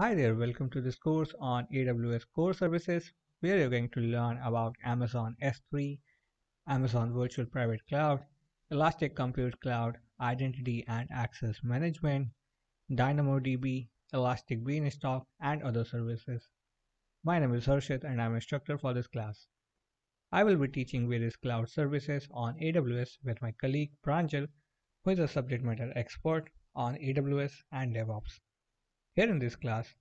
Hi there, welcome to this course on AWS Core Services where you're going to learn about Amazon S3, Amazon Virtual Private Cloud, Elastic Compute Cloud, Identity and Access Management, DynamoDB, Elastic Beanstalk, and other services. My name is Harshit and I'm instructor for this class. I will be teaching various cloud services on AWS with my colleague Pranjal, who is a subject matter expert on AWS and DevOps. Here in this class,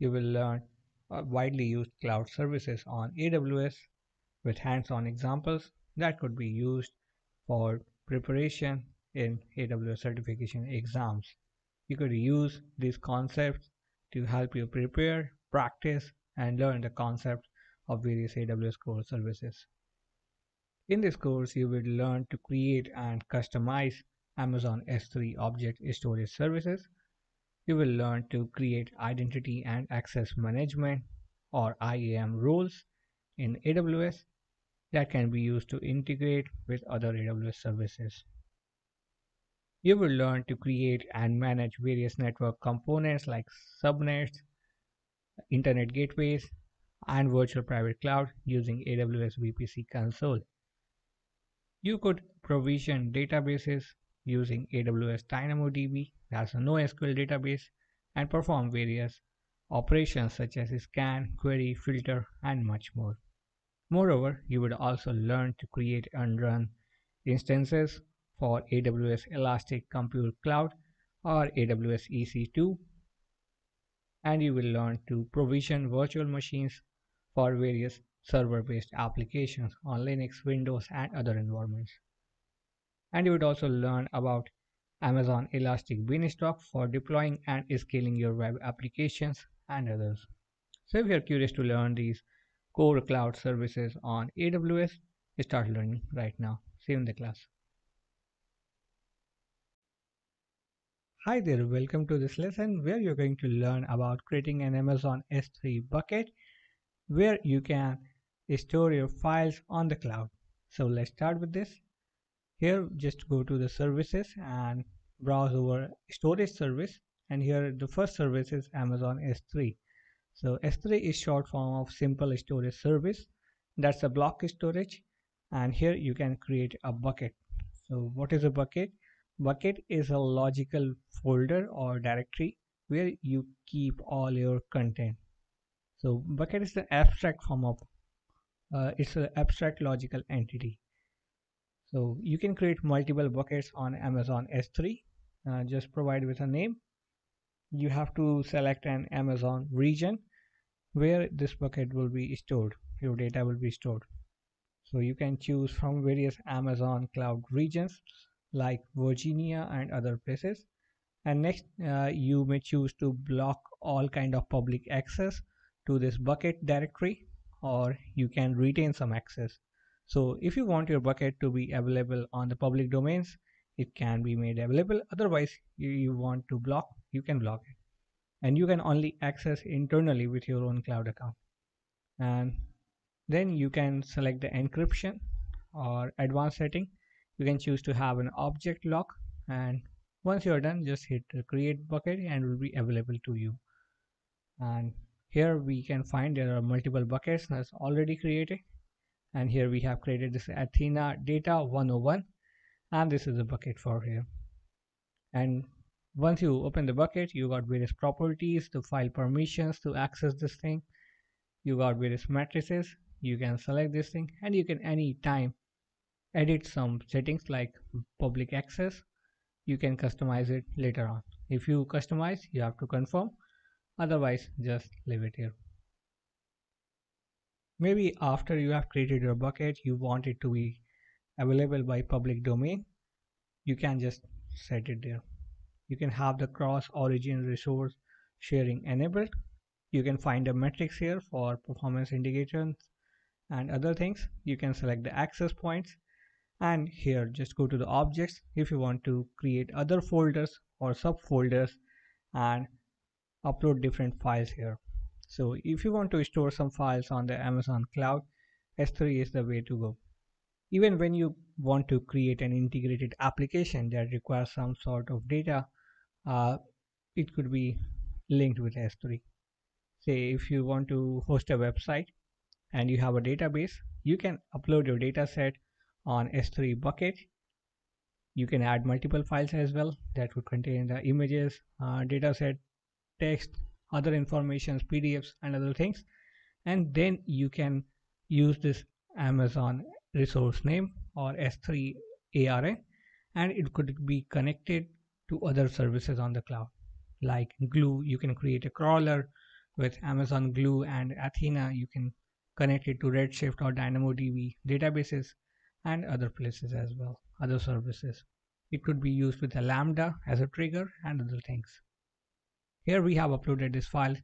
you will learn uh, widely used cloud services on AWS with hands-on examples that could be used for preparation in AWS certification exams. You could use these concepts to help you prepare, practice, and learn the concepts of various AWS core services. In this course, you will learn to create and customize Amazon S3 object storage services you will learn to create identity and access management or IAM roles in AWS that can be used to integrate with other AWS services. You will learn to create and manage various network components like subnets, internet gateways, and virtual private cloud using AWS VPC console. You could provision databases using AWS DynamoDB as a NoSQL database and perform various operations such as scan, query, filter, and much more. Moreover, you would also learn to create and run instances for AWS Elastic Compute Cloud or AWS EC2 and you will learn to provision virtual machines for various server-based applications on Linux, Windows, and other environments and you would also learn about Amazon Elastic Beanstalk for deploying and scaling your web applications and others. So if you're curious to learn these core cloud services on AWS, start learning right now. See you in the class. Hi there, welcome to this lesson where you're going to learn about creating an Amazon S3 bucket where you can store your files on the cloud. So let's start with this. Here just go to the services and browse over storage service and here the first service is Amazon S3. So S3 is short form of simple storage service. That's a block storage and here you can create a bucket. So what is a bucket? Bucket is a logical folder or directory where you keep all your content. So bucket is the abstract form of uh, it's an abstract logical entity. So you can create multiple buckets on Amazon S3. Uh, just provide with a name. You have to select an Amazon region where this bucket will be stored. Your data will be stored. So you can choose from various Amazon cloud regions like Virginia and other places. And next, uh, you may choose to block all kind of public access to this bucket directory or you can retain some access. So if you want your bucket to be available on the public domains, it can be made available. Otherwise, you, you want to block, you can block it. And you can only access internally with your own cloud account. And then you can select the encryption or advanced setting. You can choose to have an object lock and once you're done, just hit create bucket and it will be available to you. And here we can find there are multiple buckets that's already created and here we have created this Athena data 101 and this is the bucket for here. And once you open the bucket you got various properties the file permissions to access this thing. You got various matrices. You can select this thing and you can any time edit some settings like public access. You can customize it later on. If you customize you have to confirm. Otherwise just leave it here. Maybe after you have created your bucket, you want it to be available by public domain. You can just set it there. You can have the cross origin resource sharing enabled. You can find the metrics here for performance indicators and other things. You can select the access points and here just go to the objects if you want to create other folders or subfolders and upload different files here. So if you want to store some files on the Amazon cloud, S3 is the way to go. Even when you want to create an integrated application that requires some sort of data, uh, it could be linked with S3. say if you want to host a website and you have a database you can upload your data set on s3 bucket you can add multiple files as well that would contain the images uh, dataset text other informations pdfs and other things and then you can use this amazon resource name or s3 arn and it could be connected to other services on the cloud like glue. You can create a crawler with amazon glue and athena. You can connect it to redshift or dynamodb databases and other places as well other services. It could be used with a lambda as a trigger and other things. Here we have uploaded this file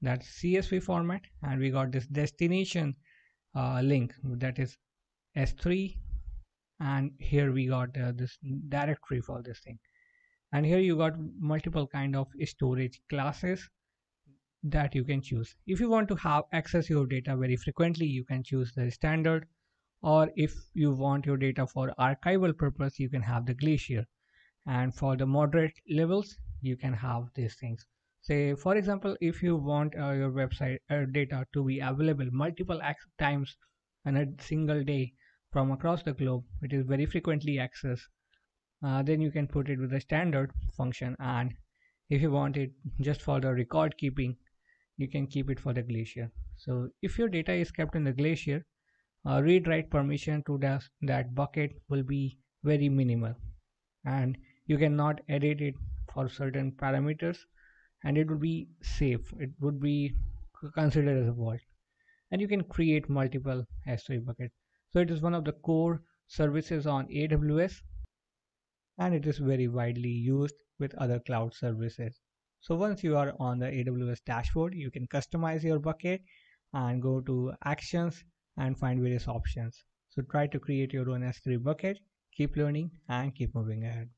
that's csv format and we got this destination uh, link that is s3 and here we got uh, this directory for this thing. And here you got multiple kind of storage classes that you can choose. If you want to have access your data very frequently you can choose the standard or if you want your data for archival purpose you can have the glacier. And for the moderate levels you can have these things. Say for example if you want uh, your website uh, data to be available multiple times in a single day from across the globe it is very frequently accessed. Uh, then you can put it with the standard function and if you want it just for the record keeping you can keep it for the glacier. So if your data is kept in the glacier uh, read write permission to that, that bucket will be very minimal. And you cannot edit it for certain parameters and it would be safe. It would be considered as a vault. And you can create multiple s3 buckets so it is one of the core services on aws and it is very widely used with other cloud services so once you are on the aws dashboard you can customize your bucket and go to actions and find various options. So try to create your own S3 bucket, keep learning and keep moving ahead.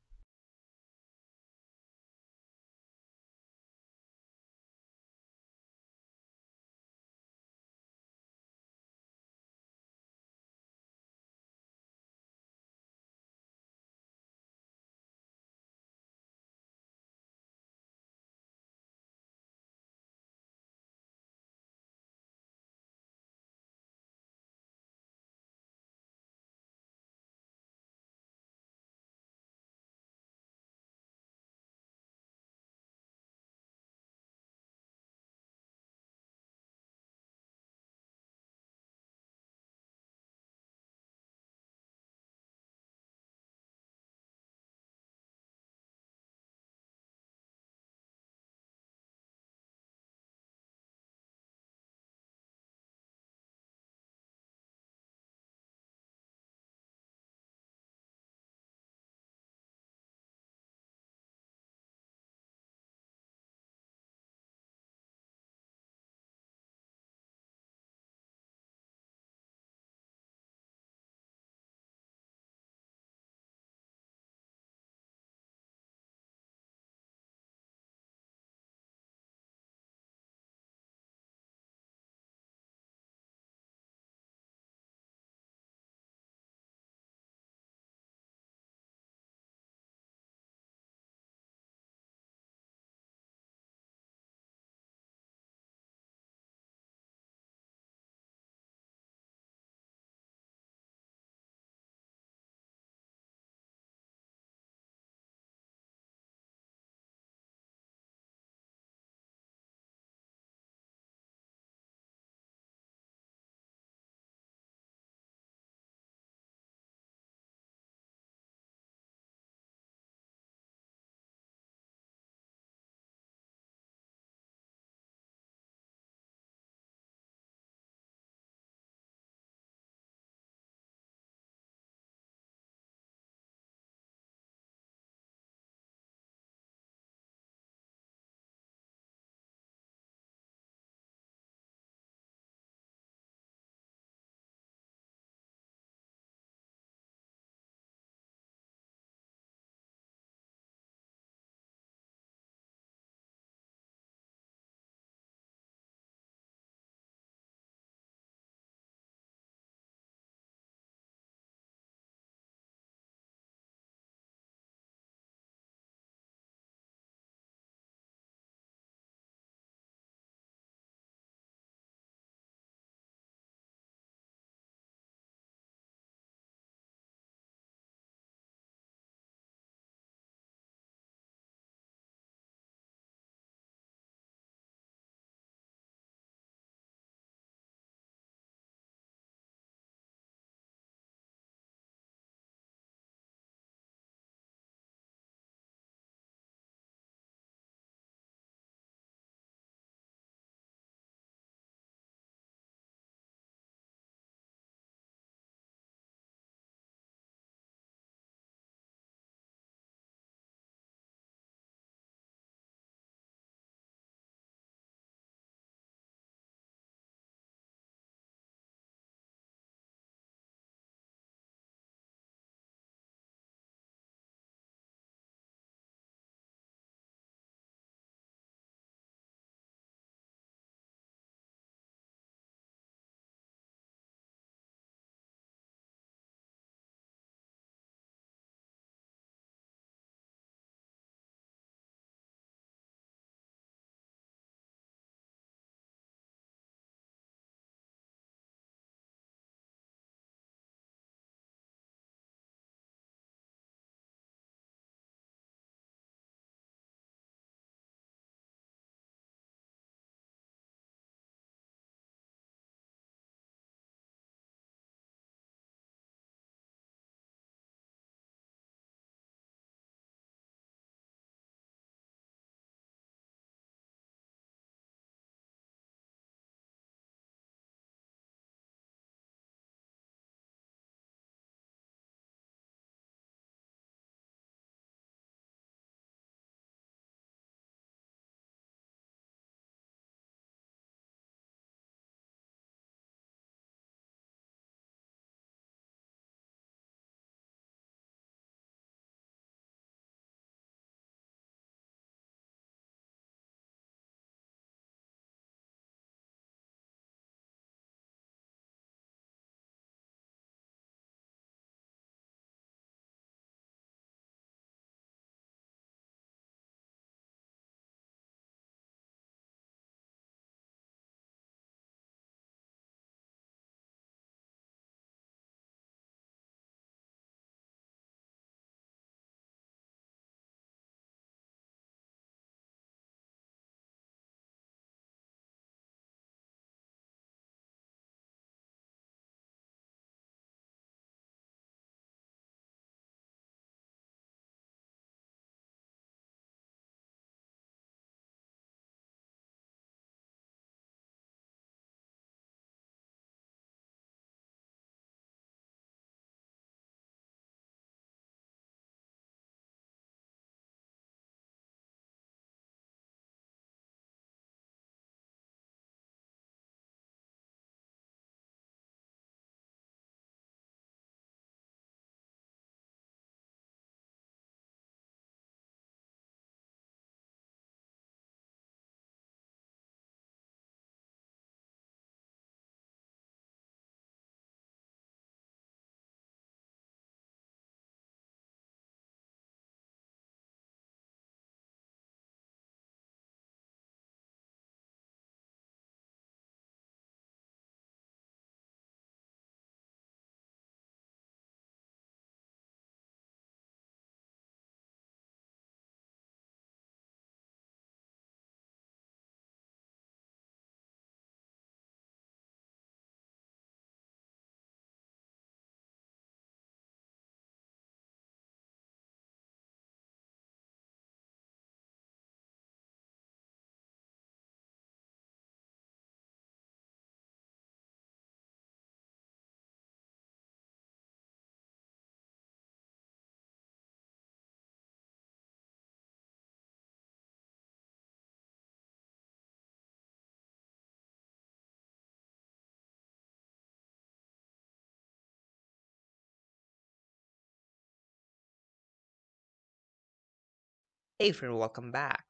Hey friend, welcome back.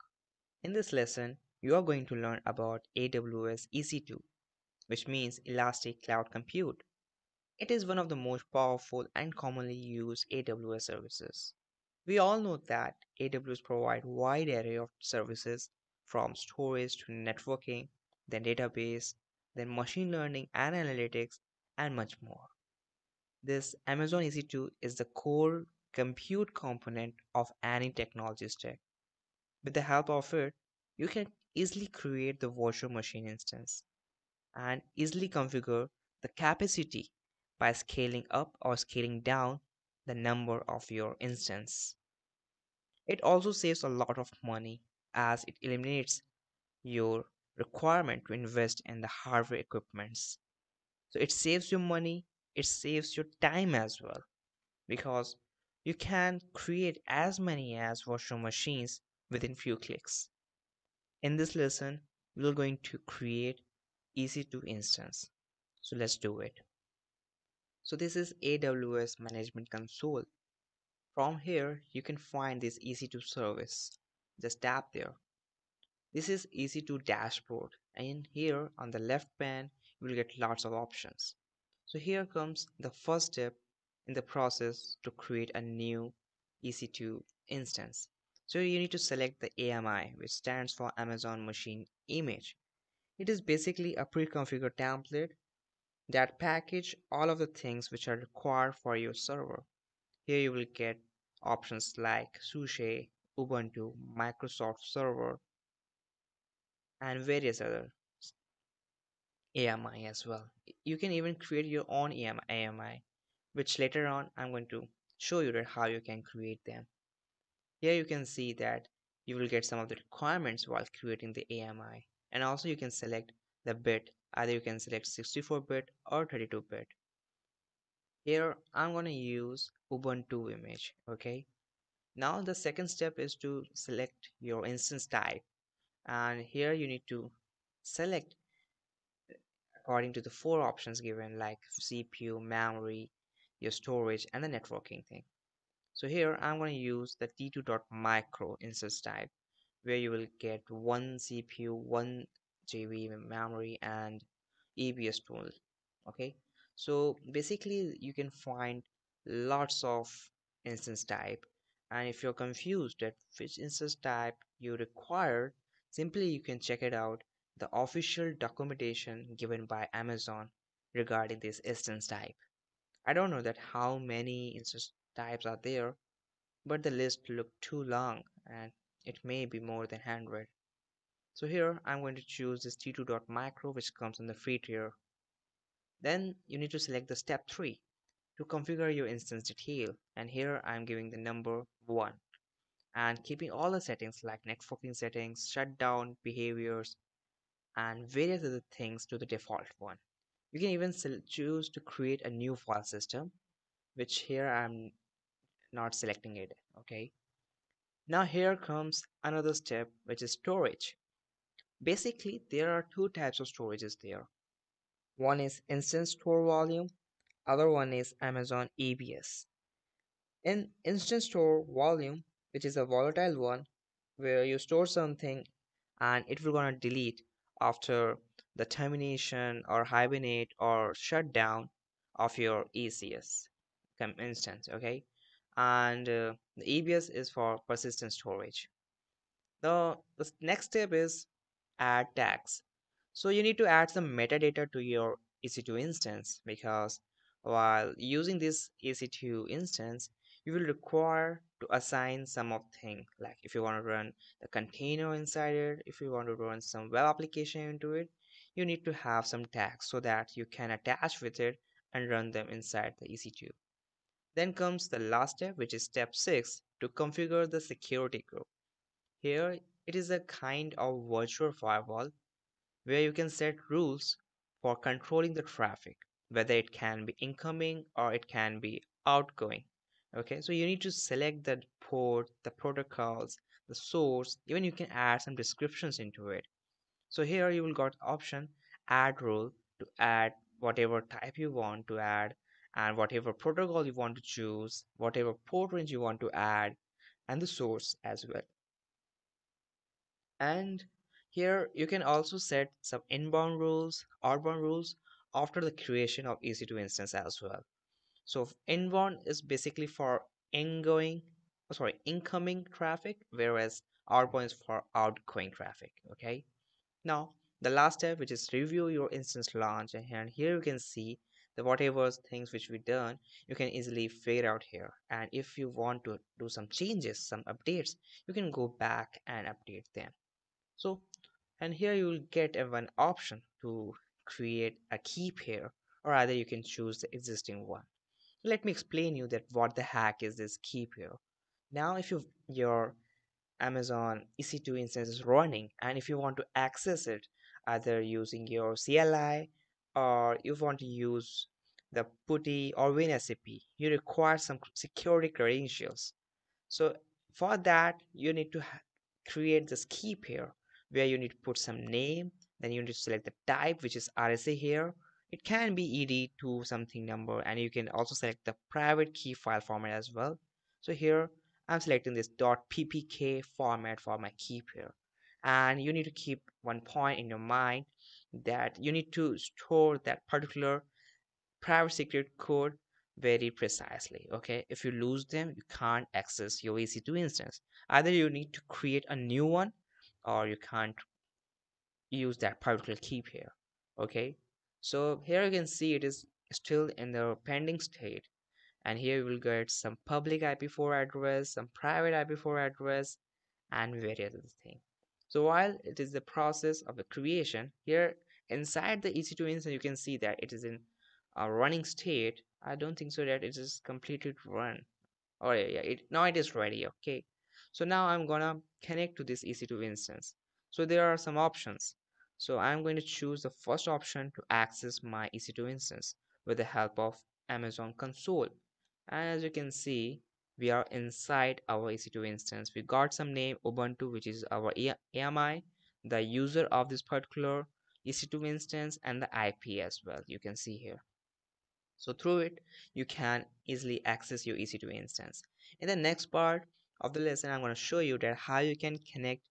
In this lesson, you are going to learn about AWS EC2, which means Elastic Cloud Compute. It is one of the most powerful and commonly used AWS services. We all know that AWS provide wide array of services from storage to networking, then database, then machine learning and analytics, and much more. This Amazon EC2 is the core compute component of any technology stack with the help of it, you can easily create the virtual machine instance and easily configure the capacity by scaling up or scaling down the number of your instance. It also saves a lot of money as it eliminates your requirement to invest in the hardware equipments. So it saves you money, it saves your time as well because you can create as many as virtual machines within few clicks. In this lesson, we're going to create EC2 instance. So let's do it. So this is AWS Management Console. From here, you can find this EC2 service. Just tap there. This is EC2 dashboard and here on the left pane, you will get lots of options. So here comes the first step in the process to create a new EC2 instance. So you need to select the AMI, which stands for Amazon Machine Image. It is basically a pre-configured template that package all of the things which are required for your server. Here you will get options like SUSE, Ubuntu, Microsoft Server, and various other AMI as well. You can even create your own AMI, which later on I'm going to show you that how you can create them. Here you can see that you will get some of the requirements while creating the AMI and also you can select the bit either you can select 64-bit or 32-bit. Here I'm going to use Ubuntu image okay. Now the second step is to select your instance type and here you need to select according to the four options given like CPU, memory, your storage and the networking thing. So here I'm going to use the t2.micro instance type where you will get one CPU, one GB memory and EBS tool. Okay, so basically you can find lots of instance type and if you're confused at which instance type you require simply you can check it out the official documentation given by Amazon regarding this instance type. I don't know that how many instance types are there, but the list looked too long and it may be more than 100. So here I'm going to choose this t2.micro which comes in the free tier. Then you need to select the step 3 to configure your instance detail and here I'm giving the number 1 and keeping all the settings like networking settings, shutdown, behaviors and various other things to the default one. You can even choose to create a new file system which here I'm not selecting it okay? Now here comes another step which is storage. Basically there are two types of storages there. One is instant store volume other one is amazon ebs in instant store volume which is a volatile one where you store something and it will gonna delete after the termination or hibernate or shutdown of your ECS instance okay and uh, the EBS is for persistent storage. The, the next step is add tags. So you need to add some metadata to your EC2 instance because while using this EC2 instance, you will require to assign some of thing like if you want to run the container inside it, if you want to run some web application into it, you need to have some tags so that you can attach with it and run them inside the EC2. Then comes the last step which is step 6 to configure the security group. Here it is a kind of virtual firewall where you can set rules for controlling the traffic whether it can be incoming or it can be outgoing okay so you need to select the port the protocols the source even you can add some descriptions into it so here you will got option add rule to add whatever type you want to add and whatever protocol you want to choose, whatever port range you want to add, and the source as well. and here you can also set some inbound rules outbound rules after the creation of ec2 instance as well so inbound is basically for ingoing sorry incoming traffic whereas outbound is for outgoing traffic okay now the last step which is review your instance launch and here you can see the whatever things which we done you can easily figure out here. And if you want to do some changes some updates you can go back and update them. So and here you will get a one option to create a key pair or either you can choose the existing one. Let me explain you that what the heck is this key pair now if you your amazon ec2 instance is running and if you want to access it either using your cli or you want to use the PuTTY or WinSCP, you require some security credentials. So for that, you need to create this key pair where you need to put some name, then you need to select the type, which is RSA here. It can be ED to something number, and you can also select the private key file format as well. So here I'm selecting this .ppk format for my key pair. And you need to keep one point in your mind that you need to store that particular private secret code very precisely okay? If you lose them you can't access your ec2 instance. Either you need to create a new one or you can't use that particular key pair okay? So here you can see it is still in the pending state and here you will get some public ip4 address some private ip4 address and various other things so while it is the process of the creation, here inside the EC2 instance, you can see that it is in a running state. I don't think so that it is completely run. Oh yeah, yeah, it now it is ready. Okay. So now I'm gonna connect to this EC2 instance. So there are some options. So I'm going to choose the first option to access my EC2 instance with the help of Amazon console. And as you can see, we are inside our EC2 instance. We got some name Ubuntu, which is our AMI, the user of this particular EC2 instance, and the IP as well. You can see here. So through it, you can easily access your EC2 instance. In the next part of the lesson, I'm going to show you that how you can connect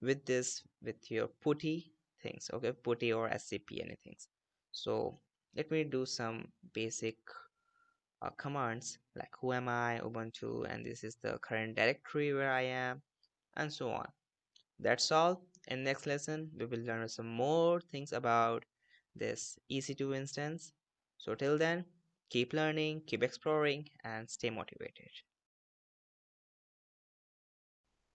with this with your PuTTY things, okay, PuTTY or SCP anything. So let me do some basic uh, commands like who am I, Ubuntu, and this is the current directory where I am, and so on. That's all. In next lesson, we will learn some more things about this EC2 instance. So till then, keep learning, keep exploring, and stay motivated.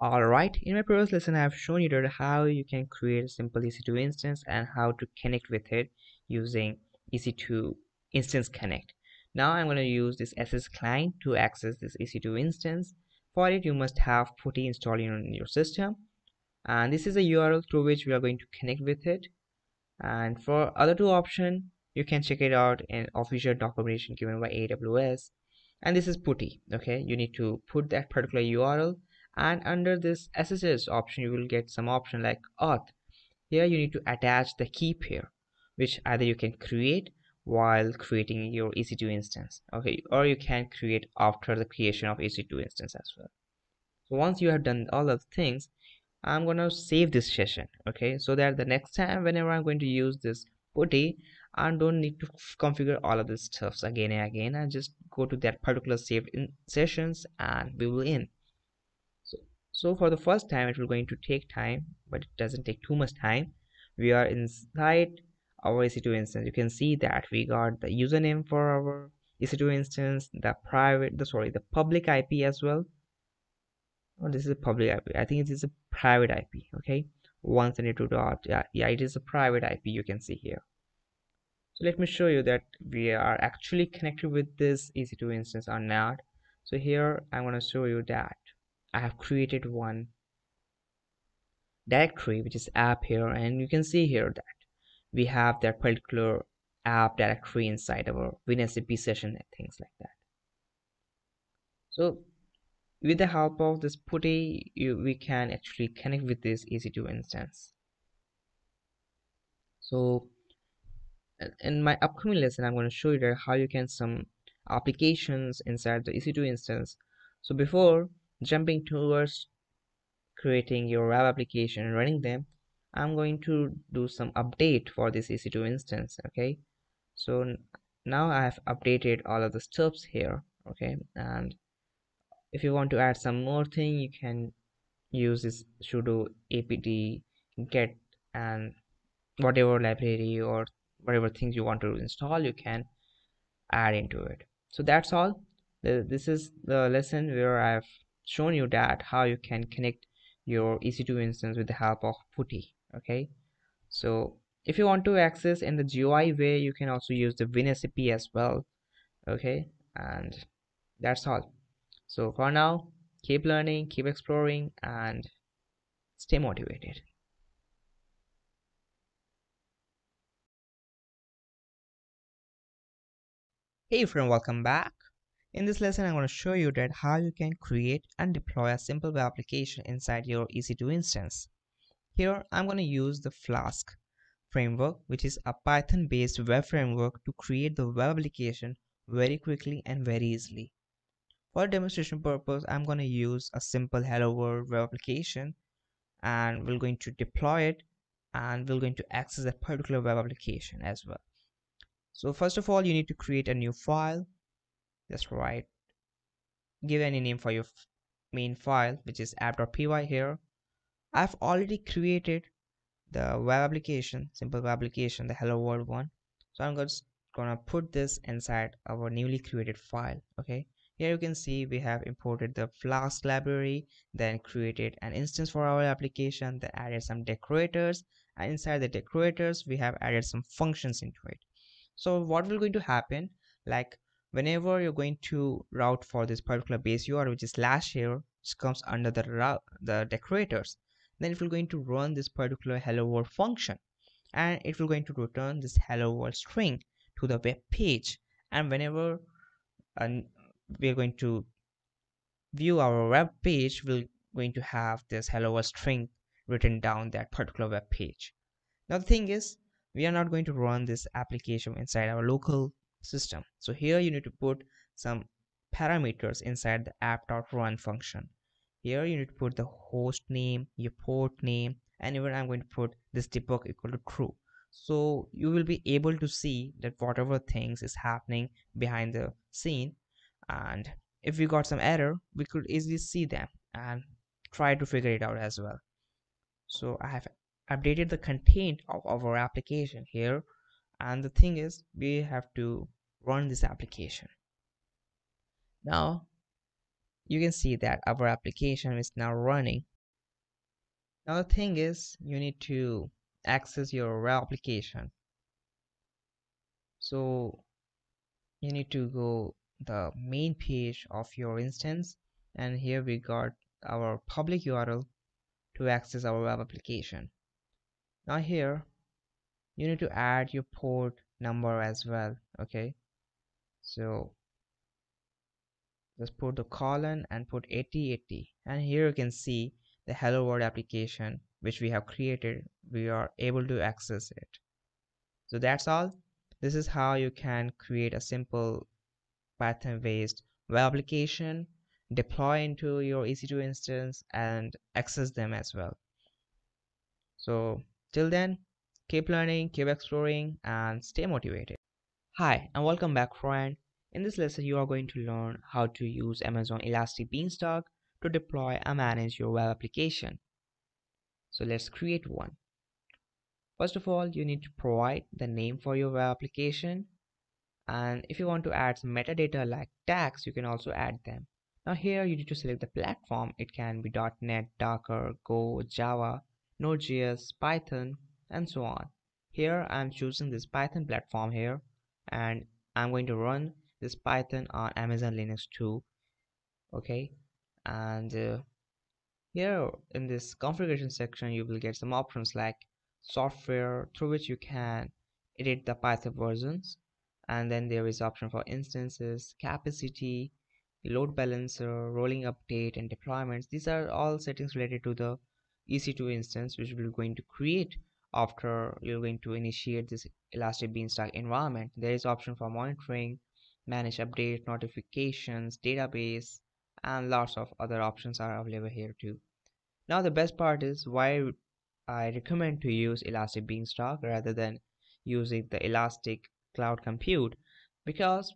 Alright, in my previous lesson I have shown you how you can create a simple EC2 instance and how to connect with it using EC2 Instance Connect. Now I'm going to use this SSH client to access this EC2 instance. For it, you must have PuTTY installed in your system. And this is a URL through which we are going to connect with it. And for other two options, you can check it out in official documentation given by AWS. And this is PuTTY. Okay, you need to put that particular URL. And under this SSH option, you will get some option like auth. Here you need to attach the key pair, which either you can create while creating your EC2 instance okay? Or you can create after the creation of EC2 instance as well. So once you have done all of things I'm gonna save this session okay? So that the next time whenever I'm going to use this PuTTY I don't need to configure all of this stuffs again and again. I just go to that particular saved in sessions and we will in. So so for the first time it will going to take time but it doesn't take too much time. We are inside our EC2 instance you can see that we got the username for our EC2 instance the private the sorry the public IP as well. Oh this is a public IP I think it is a private IP okay? 172 dot yeah yeah it is a private IP you can see here. So let me show you that we are actually connected with this EC2 instance or not. So here I'm going to show you that I have created one directory which is app here and you can see here that we have that particular app directory inside our WinSCP session and things like that. So with the help of this PuTTY, you, we can actually connect with this EC2 instance. So in my upcoming lesson, I'm going to show you how you can some applications inside the EC2 instance. So before jumping towards creating your web application and running them I'm going to do some update for this EC2 instance okay? So now I have updated all of the steps here okay? And if you want to add some more thing you can use this sudo apt get and whatever library or whatever things you want to install you can add into it. So that's all. This is the lesson where I've shown you that how you can connect your EC2 instance with the help of PuTTY okay? So if you want to access in the GUI way you can also use the WinSCP as well okay? And that's all. So for now keep learning keep exploring and stay motivated. Hey friend welcome back. In this lesson i'm going to show you that how you can create and deploy a simple web application inside your ec2 instance here i'm going to use the flask framework which is a python based web framework to create the web application very quickly and very easily. For demonstration purpose i'm going to use a simple hello world web application and we're going to deploy it and we're going to access that particular web application as well. So first of all you need to create a new file. Just write give any name for your main file which is app.py here I've already created the web application simple web application the hello world one. So I'm just gonna put this inside our newly created file okay? Here you can see we have imported the flask library then created an instance for our application then added some decorators and inside the decorators we have added some functions into it. So what will going to happen like whenever you're going to route for this particular base URL which is slash here which comes under the the decorators then it will going to run this particular hello world function. And it will going to return this hello world string to the web page. And whenever uh, we are going to view our web page we're going to have this hello world string written down that particular web page. Now the thing is we are not going to run this application inside our local system. So here you need to put some parameters inside the app.run function here you need to put the host name your port name and even i'm going to put this debug equal to true. So you will be able to see that whatever things is happening behind the scene. And if we got some error we could easily see them and try to figure it out as well. So i have updated the content of our application here. And the thing is we have to run this application. Now you can see that our application is now running. Now the thing is you need to access your web application. So you need to go the main page of your instance and here we got our public URL to access our web application. Now here you need to add your port number as well okay? So just put the colon and put 8080 and here you can see the hello world application which we have created. We are able to access it. So that's all. This is how you can create a simple python based web application deploy into your ec2 instance and access them as well. So till then keep learning keep exploring and stay motivated. Hi and welcome back friend in this lesson, you are going to learn how to use Amazon Elastic Beanstalk to deploy and manage your web application. So let's create one. First of all, you need to provide the name for your web application. And if you want to add some metadata like tags, you can also add them. Now here you need to select the platform. It can be .NET, Docker, Go, Java, Node.js, Python, and so on. Here I'm choosing this Python platform here and I'm going to run this python on amazon linux 2 okay? And uh, here in this configuration section you will get some options like software through which you can edit the python versions. And then there is option for instances capacity load balancer rolling update and deployments. These are all settings related to the ec2 instance which we're going to create after you're going to initiate this elastic beanstalk environment. There is option for monitoring manage update notifications database and lots of other options are available here too. Now the best part is why I recommend to use Elastic Beanstalk rather than using the Elastic Cloud Compute because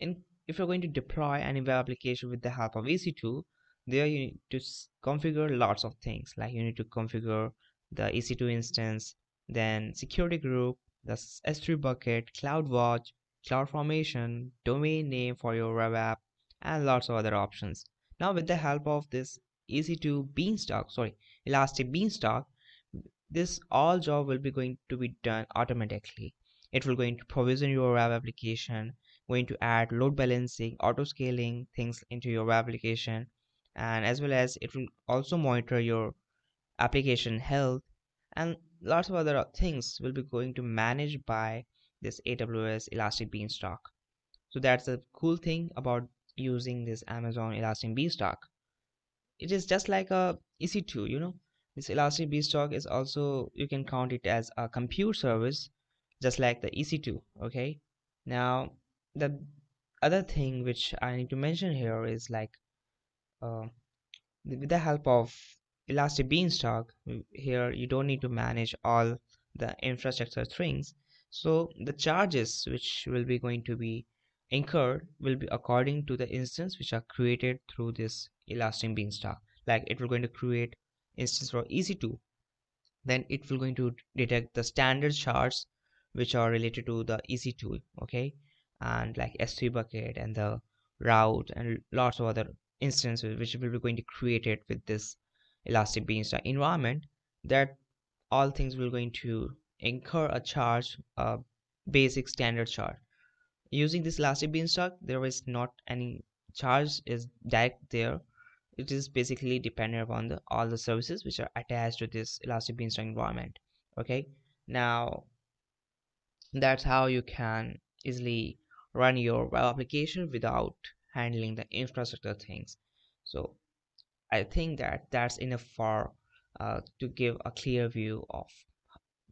in if you're going to deploy any web application with the help of EC2 there you need to configure lots of things like you need to configure the EC2 instance then security group the S3 bucket CloudWatch CloudFormation domain name for your web app and lots of other options. Now with the help of this EC2 Beanstalk sorry Elastic Beanstalk this all job will be going to be done automatically. It will going to provision your web application going to add load balancing auto scaling things into your web application and as well as it will also monitor your application health and lots of other things will be going to manage by this aws elastic beanstalk so that's the cool thing about using this amazon elastic beanstalk it is just like a ec2 you know this Elastic Beanstalk is also, you can count it as a compute service, just like the EC2, okay? Now, the other thing which I need to mention here is like, uh, with the help of Elastic Beanstalk, here you don't need to manage all the infrastructure things. So the charges which will be going to be incurred will be according to the instance which are created through this Elastic Beanstalk. Like it will going to create instance for EC2 then it will going to detect the standard shards which are related to the EC2 okay and like S3 bucket and the route and lots of other instances which will be going to create it with this elastic beanstalk environment that all things will going to incur a charge a basic standard charge. Using this elastic beanstalk there is not any charge is direct there. It is basically dependent upon the all the services which are attached to this elastic beanstalk environment okay? Now that's how you can easily run your web application without handling the infrastructure things. So i think that that's enough for uh, to give a clear view of, of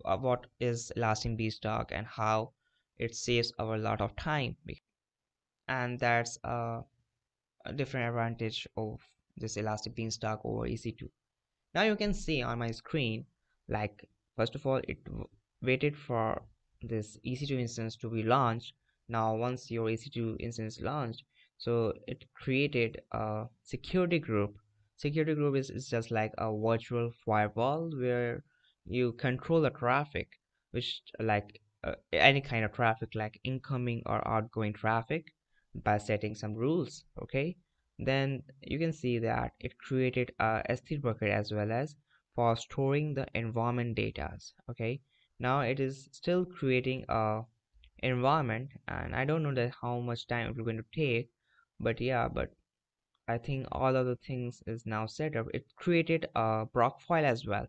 Uh, what is elastic beanstalk and how it saves our lot of time and that's a, a different advantage of this elastic beanstalk over ec2 now you can see on my screen like first of all it waited for this ec2 instance to be launched. Now once your ec2 instance launched so it created a security group. Security group is, is just like a virtual firewall where you control the traffic which like uh, any kind of traffic like incoming or outgoing traffic by setting some rules okay? Then you can see that it created a s3 bucket as well as for storing the environment data okay? Now it is still creating a environment and i don't know that how much time it's going to take but yeah but i think all of the things is now set up. It created a Procfile as well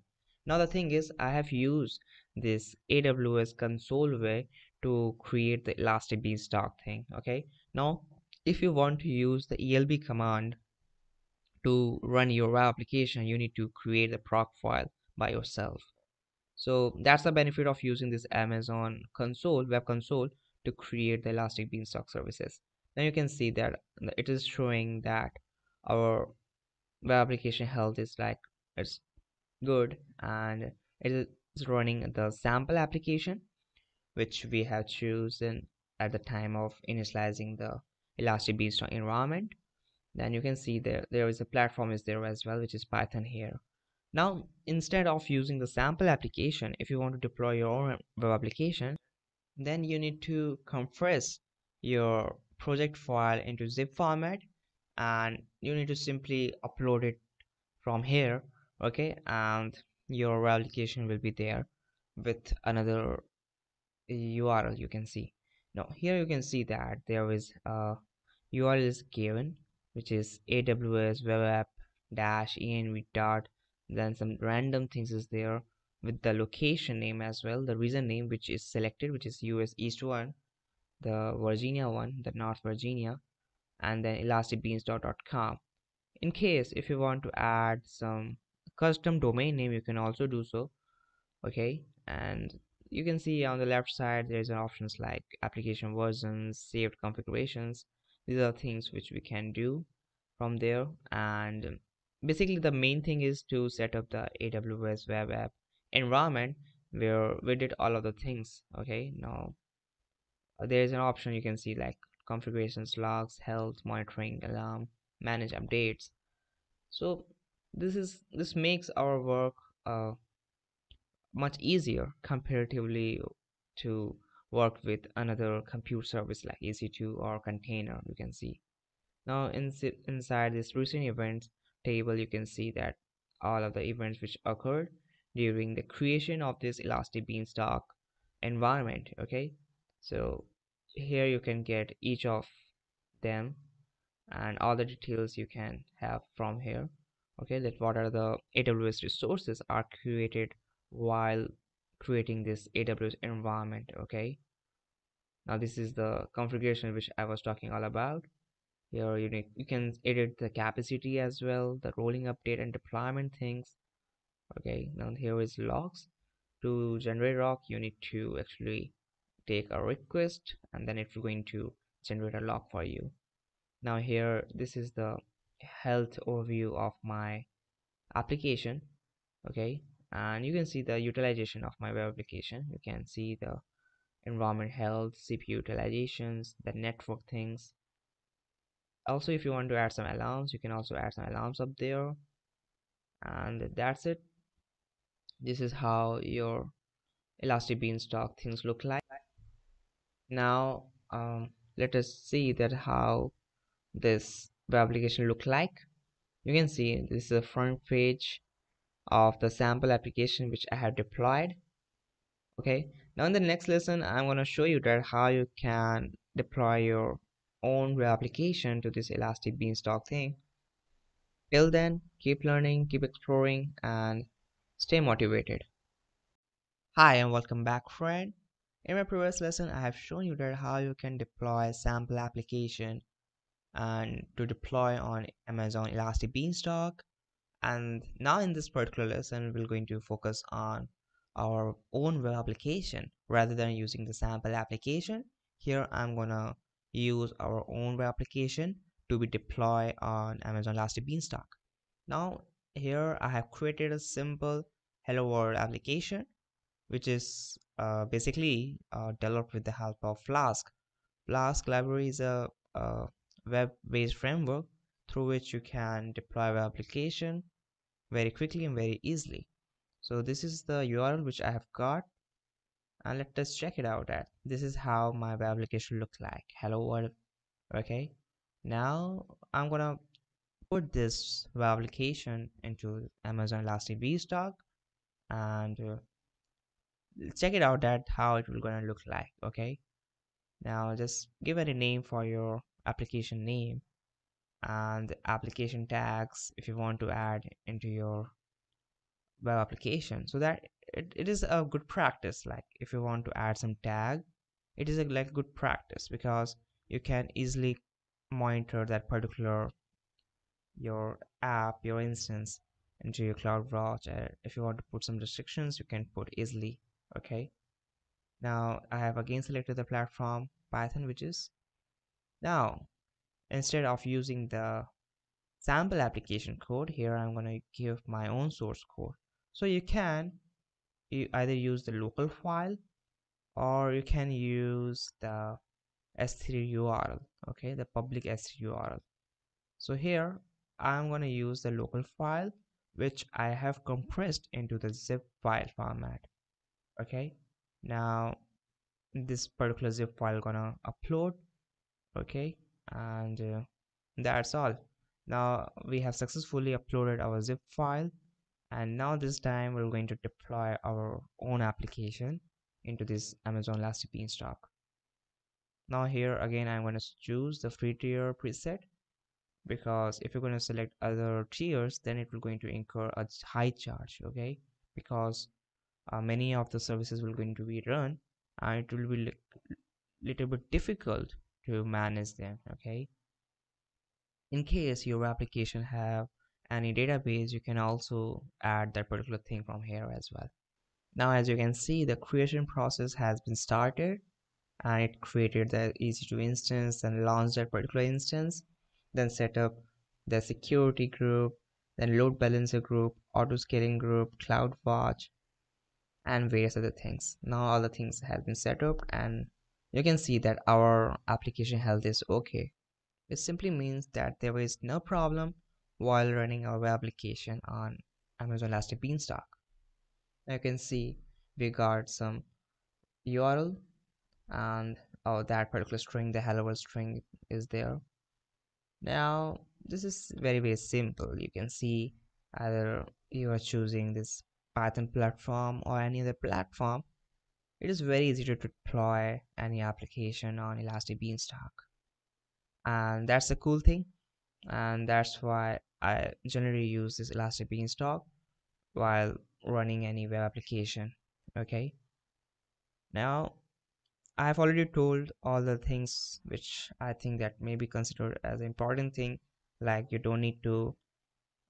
now the thing is i have used this aws console way to create the elastic beanstalk thing okay? Now if you want to use the elb command to run your web application you need to create the proc file by yourself. So that's the benefit of using this amazon console web console to create the elastic beanstalk services. Then you can see that it is showing that our web application health is like it's good and it is running the sample application which we have chosen at the time of initializing the elastic beanstalk environment. Then you can see there there is a platform is there as well which is python here. Now instead of using the sample application if you want to deploy your own web application then you need to compress your project file into zip format and you need to simply upload it from here okay and your application will be there with another url you can see. Now here you can see that there is a URL is given which is aws web app dash env dot then some random things is there with the location name as well the region name which is selected which is us east one the virginia one the north virginia and then elasticbeanstalk.com in case if you want to add some custom domain name you can also do so okay? And you can see on the left side there's an options like application versions saved configurations. These are things which we can do from there. And basically the main thing is to set up the aws web app environment where we did all of the things okay? Now there's an option you can see like configurations logs health monitoring alarm manage updates. So this is this makes our work uh, much easier comparatively to work with another compute service like ec2 or container you can see. Now in, inside this recent events table you can see that all of the events which occurred during the creation of this elastic beanstalk environment okay? So here you can get each of them and all the details you can have from here okay that what are the aws resources are created while creating this aws environment okay? Now this is the configuration which i was talking all about. Here you need you can edit the capacity as well the rolling update and deployment things. Okay now here is logs. To generate log you need to actually take a request and then it's going to generate a log for you. Now here this is the health overview of my application okay? And you can see the utilization of my web application. You can see the environment health cpu utilizations the network things. Also if you want to add some alarms you can also add some alarms up there. And that's it. This is how your elastic beanstalk things look like. Now um, let us see that how this web application look like. You can see this is the front page of the sample application which I have deployed. Okay now in the next lesson I'm going to show you that how you can deploy your own web application to this elastic beanstalk thing. Till then keep learning keep exploring and stay motivated. Hi and welcome back friend. In my previous lesson I have shown you that how you can deploy a sample application and to deploy on Amazon Elastic Beanstalk. And now in this particular lesson we're going to focus on our own web application rather than using the sample application. Here I'm gonna use our own web application to be deployed on Amazon Elastic Beanstalk. Now here I have created a simple hello world application which is uh, basically uh, developed with the help of Flask. Flask library is a, a web-based framework through which you can deploy web application very quickly and very easily. So this is the url which i have got and let us check it out at this is how my web application looks like. Hello world. Okay. Now i'm gonna put this web application into amazon elastic beanstalk and uh, check it out at how it will gonna look like. Okay. Now just give it a name for your application name and application tags if you want to add into your web application. So that it, it is a good practice like if you want to add some tag it is a like good practice because you can easily monitor that particular your app your instance into your CloudWatch uh, if you want to put some restrictions you can put easily okay? Now I have again selected the platform Python which is now, instead of using the sample application code, here I'm going to give my own source code. So you can you either use the local file or you can use the S3 URL, okay, the public S3 URL. So here I'm going to use the local file which I have compressed into the zip file format. Okay, now this particular zip file gonna upload okay? And uh, that's all. Now we have successfully uploaded our zip file and now this time we're going to deploy our own application into this Amazon Elastic Beanstalk. Now here again I'm going to choose the free tier preset because if you're going to select other tiers then it will going to incur a high charge okay? Because uh, many of the services will going to be run and it will be little bit difficult to manage them okay in case your application have any database you can also add that particular thing from here as well now as you can see the creation process has been started and it created the ec2 instance and launched that particular instance then set up the security group then load balancer group, auto scaling group, CloudWatch, and various other things. Now all the things have been set up and you can see that our application health is okay. It simply means that there is no problem while running our web application on Amazon Elastic Beanstalk. You can see we got some URL and oh, that particular string, the hello world string is there. Now this is very very simple. You can see either you are choosing this Python platform or any other platform. It is very easy to deploy any application on Elastic Beanstalk. And that's the cool thing. And that's why I generally use this Elastic Beanstalk while running any web application. Okay. Now I've already told all the things which I think that may be considered as an important thing like you don't need to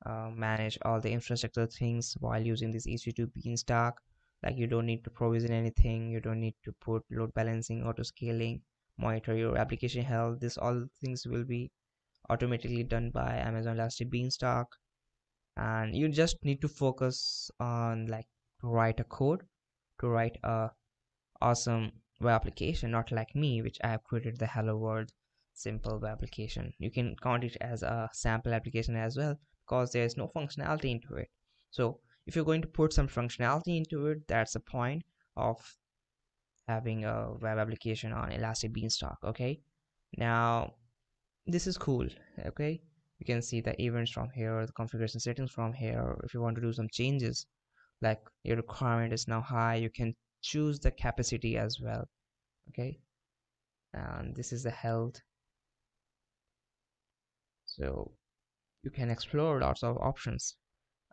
uh, manage all the infrastructure things while using this EC2 Beanstalk like you don't need to provision anything you don't need to put load balancing auto scaling monitor your application health. This all things will be automatically done by Amazon Elastic Beanstalk. And you just need to focus on like to write a code to write a awesome web application not like me which i have created the hello world simple web application. You can count it as a sample application as well because there is no functionality into it. So if you're going to put some functionality into it that's the point of having a web application on elastic beanstalk okay? Now this is cool okay? You can see the events from here the configuration settings from here. If you want to do some changes like your requirement is now high you can choose the capacity as well okay? And this is the health. So you can explore lots of options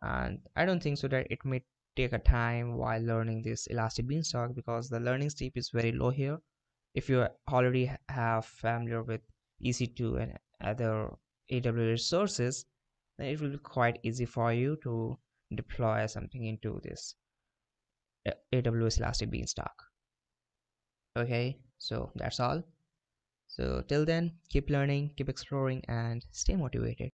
and i don't think so that it may take a time while learning this elastic beanstalk because the learning steep is very low here if you already have familiar with ec2 and other aws resources then it will be quite easy for you to deploy something into this uh, AWS Elastic Beanstalk. Okay, so that's all. So till then, keep learning, keep exploring, and stay motivated.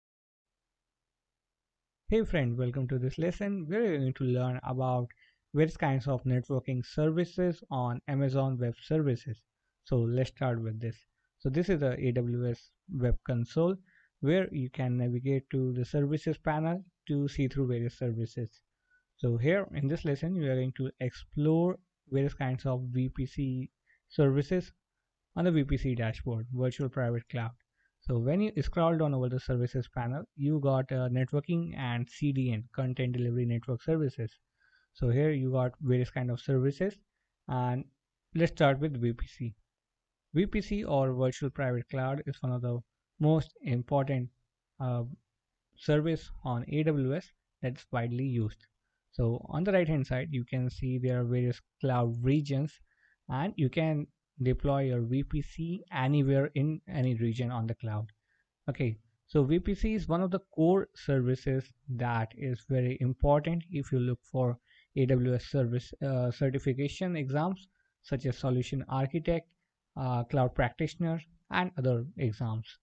Hey friend, welcome to this lesson. where We're going to learn about various kinds of networking services on Amazon Web Services. So let's start with this. So this is the AWS Web Console where you can navigate to the services panel to see through various services. So here in this lesson, we are going to explore various kinds of VPC services on the VPC dashboard, Virtual Private Cloud. So when you scroll down over the services panel, you got uh, networking and CDN, Content Delivery Network Services. So here you got various kind of services and let's start with VPC. VPC or Virtual Private Cloud is one of the most important uh, service on AWS that's widely used. So on the right hand side, you can see there are various cloud regions and you can deploy your VPC anywhere in any region on the cloud. Okay, so VPC is one of the core services that is very important if you look for AWS service uh, certification exams such as solution architect, uh, cloud practitioner and other exams.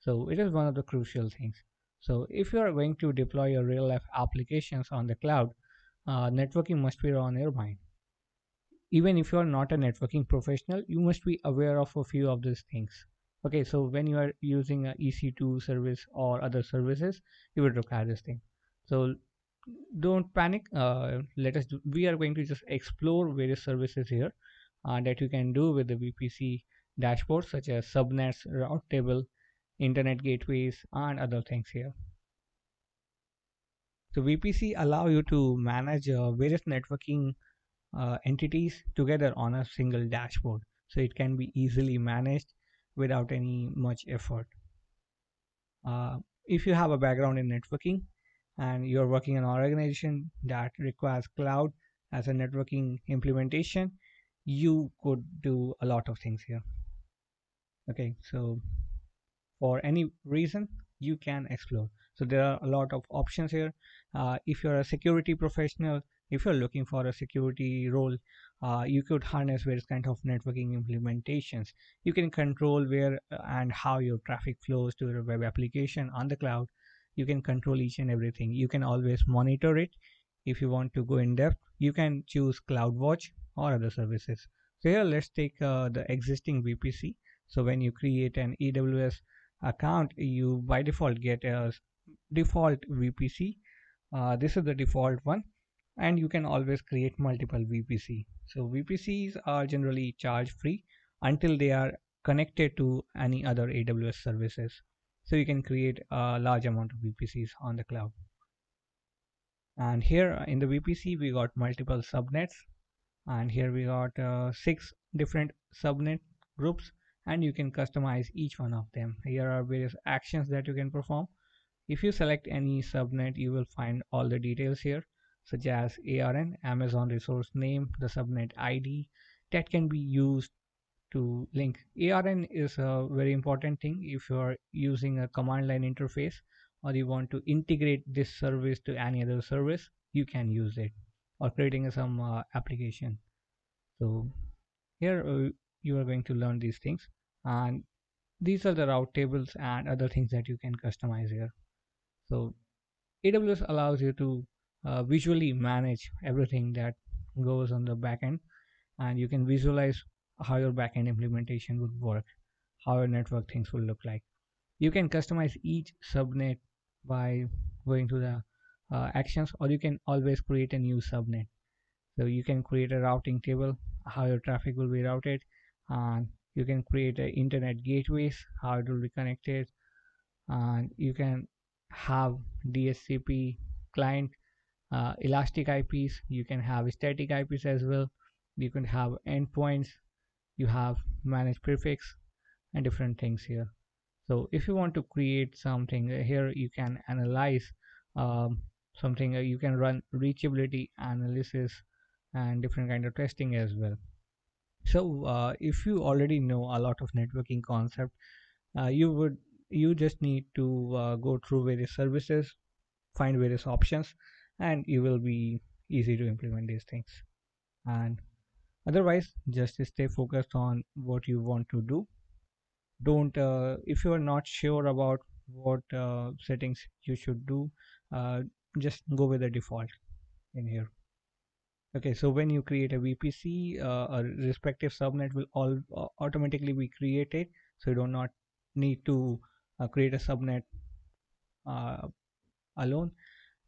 So it is one of the crucial things. So if you are going to deploy your real life applications on the cloud, uh, networking must be on your mind. Even if you are not a networking professional, you must be aware of a few of these things. Okay, so when you are using a EC2 service or other services, you will require this thing. So don't panic. Uh, let us do, we are going to just explore various services here uh, that you can do with the VPC dashboard, such as subnets, route table, internet gateways, and other things here. So VPC allow you to manage uh, various networking uh, entities together on a single dashboard. So it can be easily managed without any much effort. Uh, if you have a background in networking and you're working in an organization that requires cloud as a networking implementation, you could do a lot of things here. Okay, so for any reason, you can explore so there are a lot of options here. Uh, if you're a security professional if you're looking for a security role uh, you could harness various kind of networking implementations. You can control where uh, and how your traffic flows to your web application on the cloud. You can control each and everything. You can always monitor it. If you want to go in depth you can choose CloudWatch or other services. So here let's take uh, the existing VPC so when you create an AWS account you by default get a default VPC uh, this is the default one. And you can always create multiple VPC so VPCs are generally charge free until they are connected to any other AWS services. So you can create a large amount of VPCs on the cloud. And here in the VPC we got multiple subnets. And here we got uh, six different subnet groups. And you can customize each one of them. Here are various actions that you can perform if you select any subnet you will find all the details here such as ARN Amazon resource name the subnet ID that can be used to link. ARN is a very important thing if you are using a command line interface or you want to integrate this service to any other service you can use it or creating some uh, application. So here uh, you are going to learn these things and these are the route tables and other things that you can customize here so AWS allows you to uh, visually manage everything that goes on the backend and you can visualize how your backend implementation would work how your network things will look like. You can customize each subnet by going to the uh, actions or you can always create a new subnet. So you can create a routing table how your traffic will be routed and you can create a internet gateways how it will be connected and you can have DHCP client uh, elastic IPs you can have static IPs as well. You can have endpoints. You have managed prefix and different things here. So if you want to create something uh, here you can analyze um, something uh, you can run reachability analysis and different kind of testing as well. So uh, if you already know a lot of networking concept uh, you would you just need to uh, go through various services find various options and you will be easy to implement these things. And otherwise just stay focused on what you want to do. Don't uh, if you are not sure about what uh, settings you should do uh, just go with the default in here. Okay so when you create a VPC uh, a respective subnet will all uh, automatically be created. So you do not need to create a subnet alone.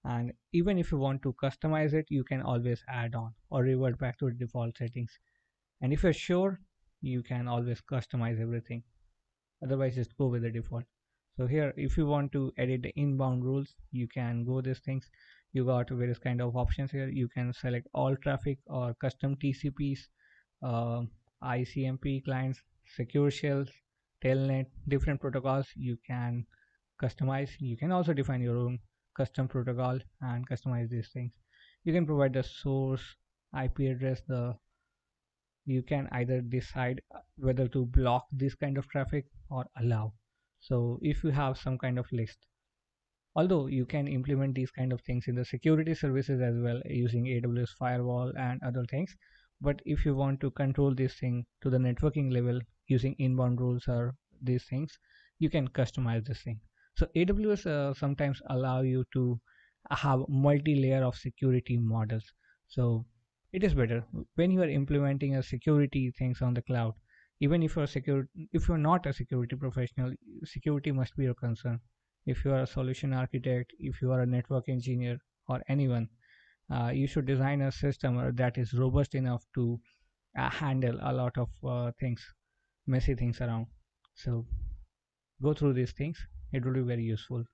And even if you want to customize it you can always add on or revert back to default settings. And if you're sure you can always customize everything. Otherwise just go with the default. So here if you want to edit the inbound rules you can go these things. You got various kind of options here. You can select all traffic or custom tcps uh, icmp clients secure shells telnet different protocols you can customize. You can also define your own custom protocol and customize these things. You can provide the source ip address the you can either decide uh, whether to block this kind of traffic or allow. So if you have some kind of list although you can implement these kind of things in the security services as well using aws firewall and other things but if you want to control this thing to the networking level using inbound rules or these things you can customize this thing. So aws uh, sometimes allow you to have multi-layer of security models. So it is better. When you are implementing a security things on the cloud even if you're secure if you're not a security professional security must be your concern. If you are a solution architect if you are a network engineer or anyone uh, you should design a system that is robust enough to uh, handle a lot of uh, things messy things around. So go through these things. It will be very useful.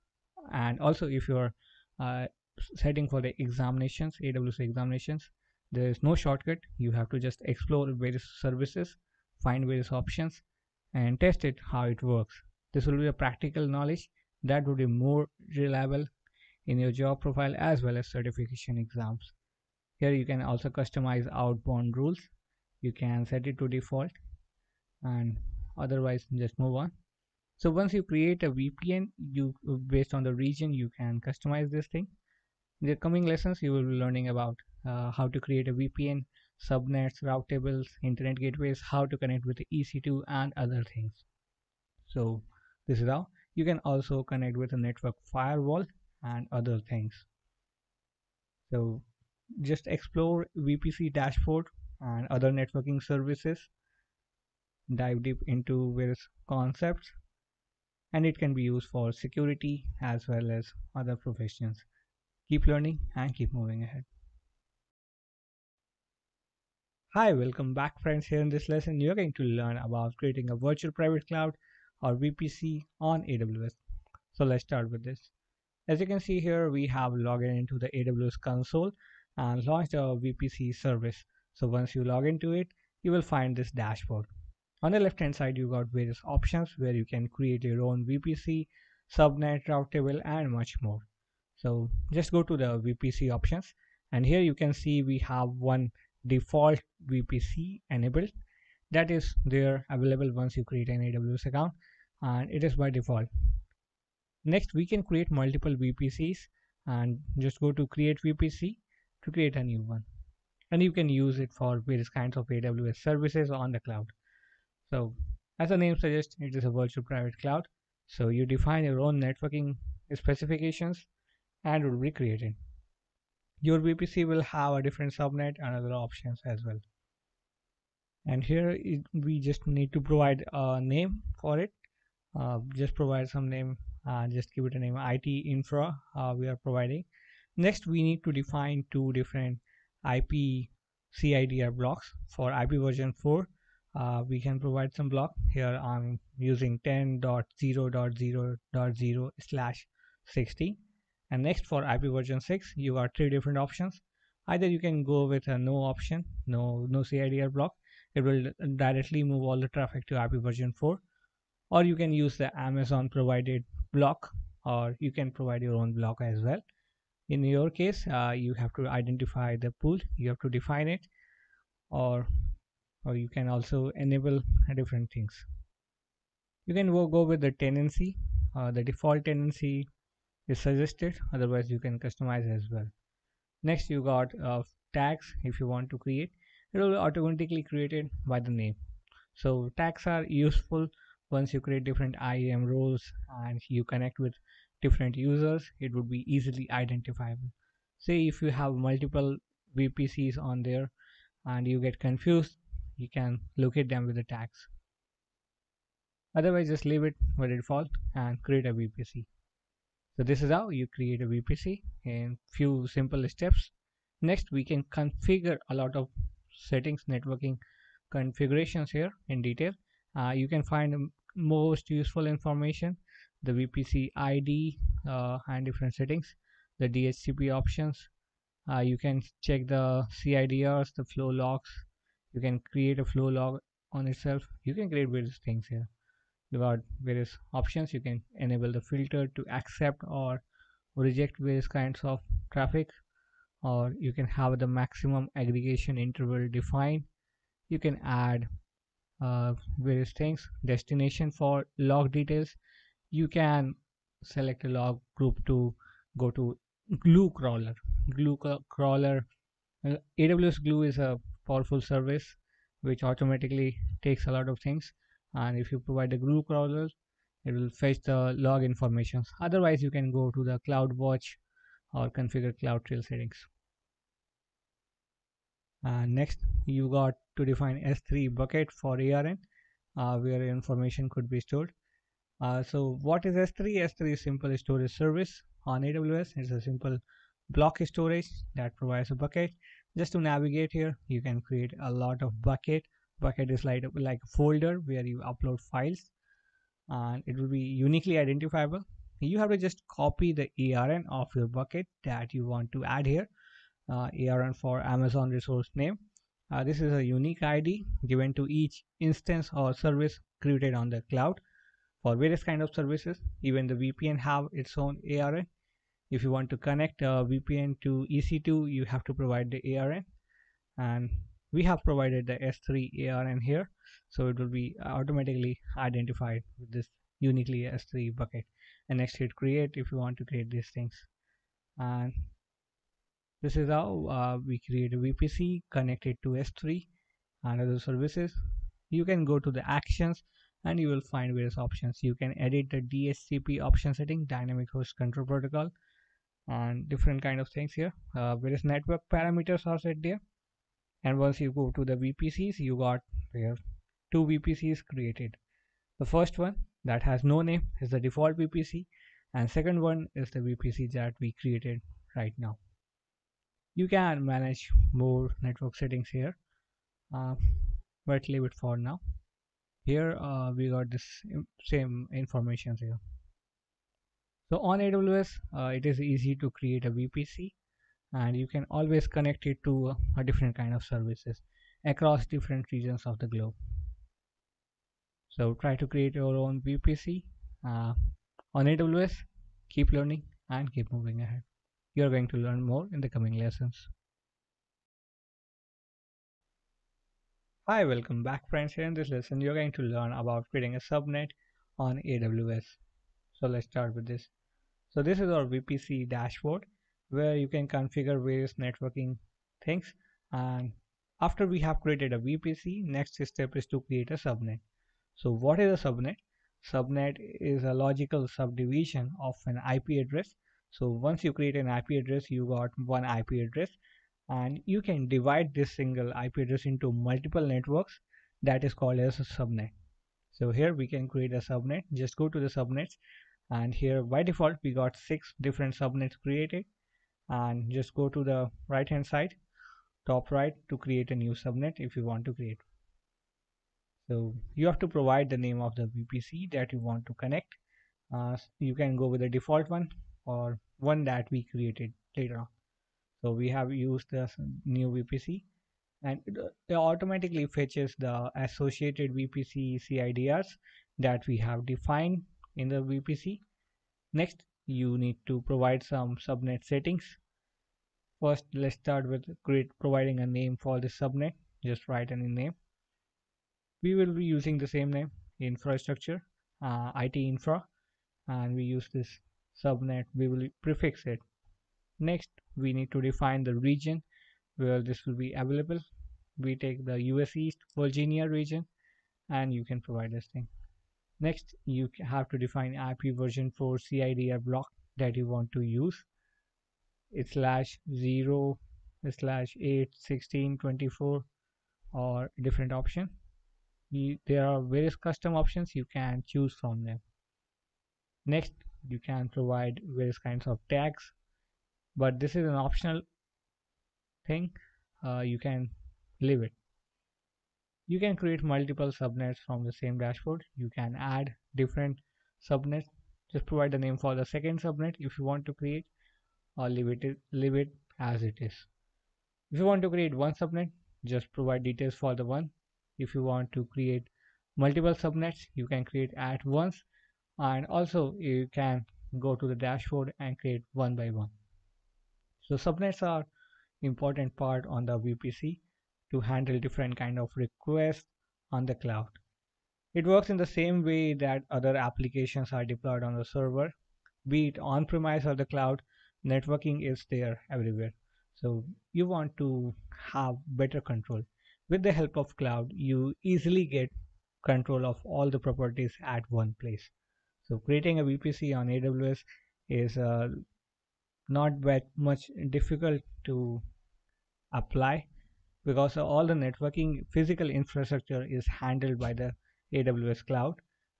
And also if you are uh, setting for the examinations aws examinations there is no shortcut. You have to just explore various services find various options and test it how it works. This will be a practical knowledge that would be more reliable in your job profile as well as certification exams. Here you can also customize outbound rules. You can set it to default and otherwise just move on so once you create a vpn you based on the region you can customize this thing in the coming lessons you will be learning about uh, how to create a vpn subnets route tables internet gateways how to connect with the ec2 and other things so this is how You can also connect with a network firewall and other things. So just explore VPC dashboard and other networking services. Dive deep into various concepts and it can be used for security as well as other professions. Keep learning and keep moving ahead. Hi, welcome back friends. Here in this lesson, you're going to learn about creating a virtual private cloud or VPC on AWS. So let's start with this. As you can see here, we have logged into the AWS console and launched a VPC service. So once you log into it, you will find this dashboard. On the left hand side, you got various options where you can create your own VPC, subnet, route table, and much more. So just go to the VPC options and here you can see we have one default VPC enabled that is there available once you create an AWS account and it is by default. Next we can create multiple VPCs and just go to create VPC to create a new one and you can use it for various kinds of AWS services on the cloud. So as the name suggests it is a virtual private cloud so you define your own networking specifications and it will be created your VPC will have a different subnet and other options as well. And here it, we just need to provide a name for it. Uh, just provide some name and just give it a name IT infra uh, we are providing. Next we need to define two different IP CIDR blocks for IP version 4 uh, we can provide some block here. I'm using 10.0.0.0 slash 60 and next for IP version 6 you got three different options. Either you can go with a no option no no CIDR block. It will directly move all the traffic to IP version 4 or you can use the Amazon provided block or you can provide your own block as well. In your case uh, you have to identify the pool. You have to define it. Or or you can also enable different things. You can go, with the tenancy uh, the default tenancy is suggested otherwise you can customize as well. Next you got uh, tags if you want to create. It will automatically created by the name. So tags are useful once you create different IAM roles and you connect with different users it would be easily identifiable. Say if you have multiple VPCs on there and you get confused you can locate them with the tags otherwise just leave it by default and create a VPC so this is how you create a VPC in few simple steps. Next, we can configure a lot of settings, networking configurations here in detail. Uh, you can find most useful information, the VPC ID uh, and different settings, the DHCP options. Uh, you can check the CIDRs, the flow logs. You can create a flow log on itself. You can create various things here. Got various options. You can enable the filter to accept or reject various kinds of traffic or you can have the maximum aggregation interval defined. You can add uh, various things. Destination for log details. You can select a log group to go to glue crawler. Glue crawler uh, aws glue is a powerful service which automatically takes a lot of things. And if you provide the glue crawler it will fetch the log informations. Otherwise you can go to the CloudWatch or configure CloudTrail settings. Next you got to define S3 bucket for ARN uh, where information could be stored. Uh, so what is S3? S3 is simple storage service. On AWS it's a simple block storage that provides a bucket just to navigate here you can create a lot of bucket. Bucket is like, like a folder where you upload files and it will be uniquely identifiable. You have to just copy the ARN of your bucket that you want to add here. Uh, ARN for Amazon resource name. Uh, this is a unique ID given to each instance or service created on the cloud for various kind of services. Even the VPN have its own ARN if you want to connect a VPN to EC2 you have to provide the ARN and we have provided the S3 ARN here. So it will be automatically identified with this uniquely S3 bucket. And next hit create if you want to create these things. And this is how uh, we create a VPC connected to S3 and other services. You can go to the actions and you will find various options. You can edit the DHCP option setting dynamic host control protocol and different kind of things here. Uh, various network parameters are set there. And once you go to the VPCs you got here two VPCs created. The first one that has no name is the default VPC and second one is the VPC that we created right now. You can manage more network settings here uh, but leave it for now. Here uh, we got this same information here so on AWS uh, it is easy to create a VPC and you can always connect it to a, a different kind of services across different regions of the globe so try to create your own VPC uh, on AWS keep learning and keep moving ahead you are going to learn more in the coming lessons Hi, welcome back friends. Here in this lesson, you're going to learn about creating a subnet on AWS. So let's start with this. So this is our VPC dashboard where you can configure various networking things. And after we have created a VPC, next step is to create a subnet. So what is a subnet? Subnet is a logical subdivision of an IP address. So once you create an IP address, you got one IP address and you can divide this single IP address into multiple networks that is called as a subnet so here we can create a subnet just go to the subnets and here by default we got six different subnets created. And just go to the right hand side top right to create a new subnet if you want to create so you have to provide the name of the VPC that you want to connect. Uh, you can go with the default one or one that we created later on. So we have used this new VPC and it automatically fetches the associated VPC CIDRs that we have defined in the VPC. Next, you need to provide some subnet settings. First, let's start with create, providing a name for the subnet. Just write any name. We will be using the same name, infrastructure, uh, IT infra, and we use this subnet. We will prefix it next we need to define the region where this will be available we take the US East Virginia region and you can provide this thing next you have to define IP version for CIDR block that you want to use. It's slash 0 slash 8 16 24 or different option. You, there are various custom options you can choose from them. Next you can provide various kinds of tags but this is an optional thing. Uh, you can leave it you can create multiple subnets from the same dashboard. You can add different subnets. Just provide the name for the second subnet if you want to create or leave it leave it as it is. If you want to create one subnet just provide details for the one. If you want to create multiple subnets you can create at once. And also you can go to the dashboard and create one by one. So subnets are important part on the VPC to handle different kind of requests on the cloud. It works in the same way that other applications are deployed on the server, be it on-premise or the cloud, networking is there everywhere. So you want to have better control. With the help of cloud, you easily get control of all the properties at one place. So creating a VPC on AWS is a not that much difficult to apply because all the networking physical infrastructure is handled by the AWS cloud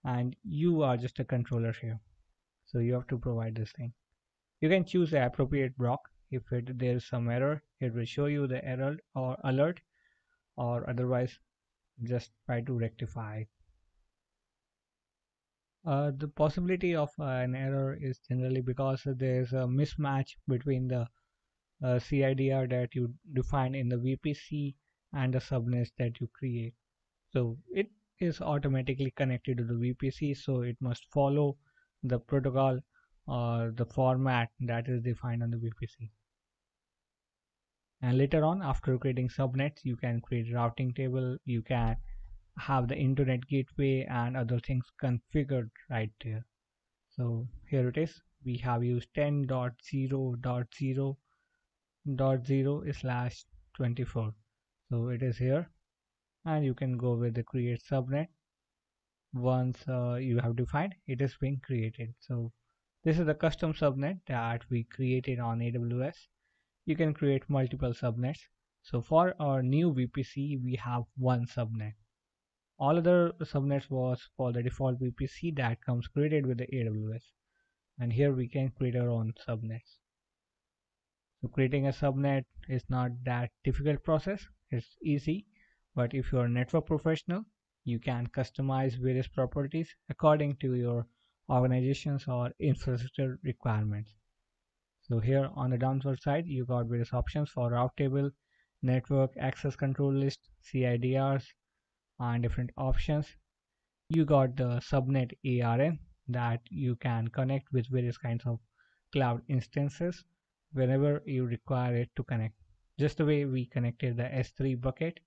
and you are just a controller here. So you have to provide this thing. You can choose the appropriate block. If it, there is some error it will show you the error or alert or otherwise just try to rectify. Uh, the possibility of uh, an error is generally because there's a mismatch between the uh, CIDR that you define in the VPC and the subnets that you create. So it is automatically connected to the VPC, so it must follow the protocol or the format that is defined on the VPC. And later on, after creating subnets, you can create routing table, you can have the internet gateway and other things configured right there so here it is we have used 10.0.0.0 slash 24 so it is here. And you can go with the create subnet. Once uh, you have defined it is being created. So this is the custom subnet that we created on AWS you can create multiple subnets. So for our new VPC we have one subnet. All other subnets was for the default VPC that comes created with the AWS and here we can create our own subnets so creating a subnet is not that difficult process it's easy but if you're a network professional you can customize various properties according to your organizations or infrastructure requirements. So here on the downside side, you got various options for route table, network access control list, CIDRs, and different options. You got the subnet ARN that you can connect with various kinds of cloud instances whenever you require it to connect. Just the way we connected the S3 bucket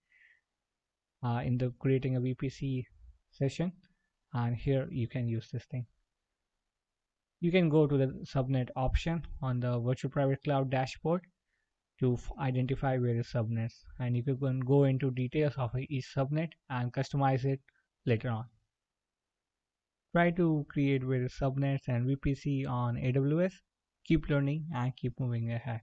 uh, in the creating a VPC session and here you can use this thing. You can go to the subnet option on the virtual private cloud dashboard to identify various subnets and you can go into details of each subnet and customize it later on. Try to create various subnets and VPC on AWS keep learning and keep moving ahead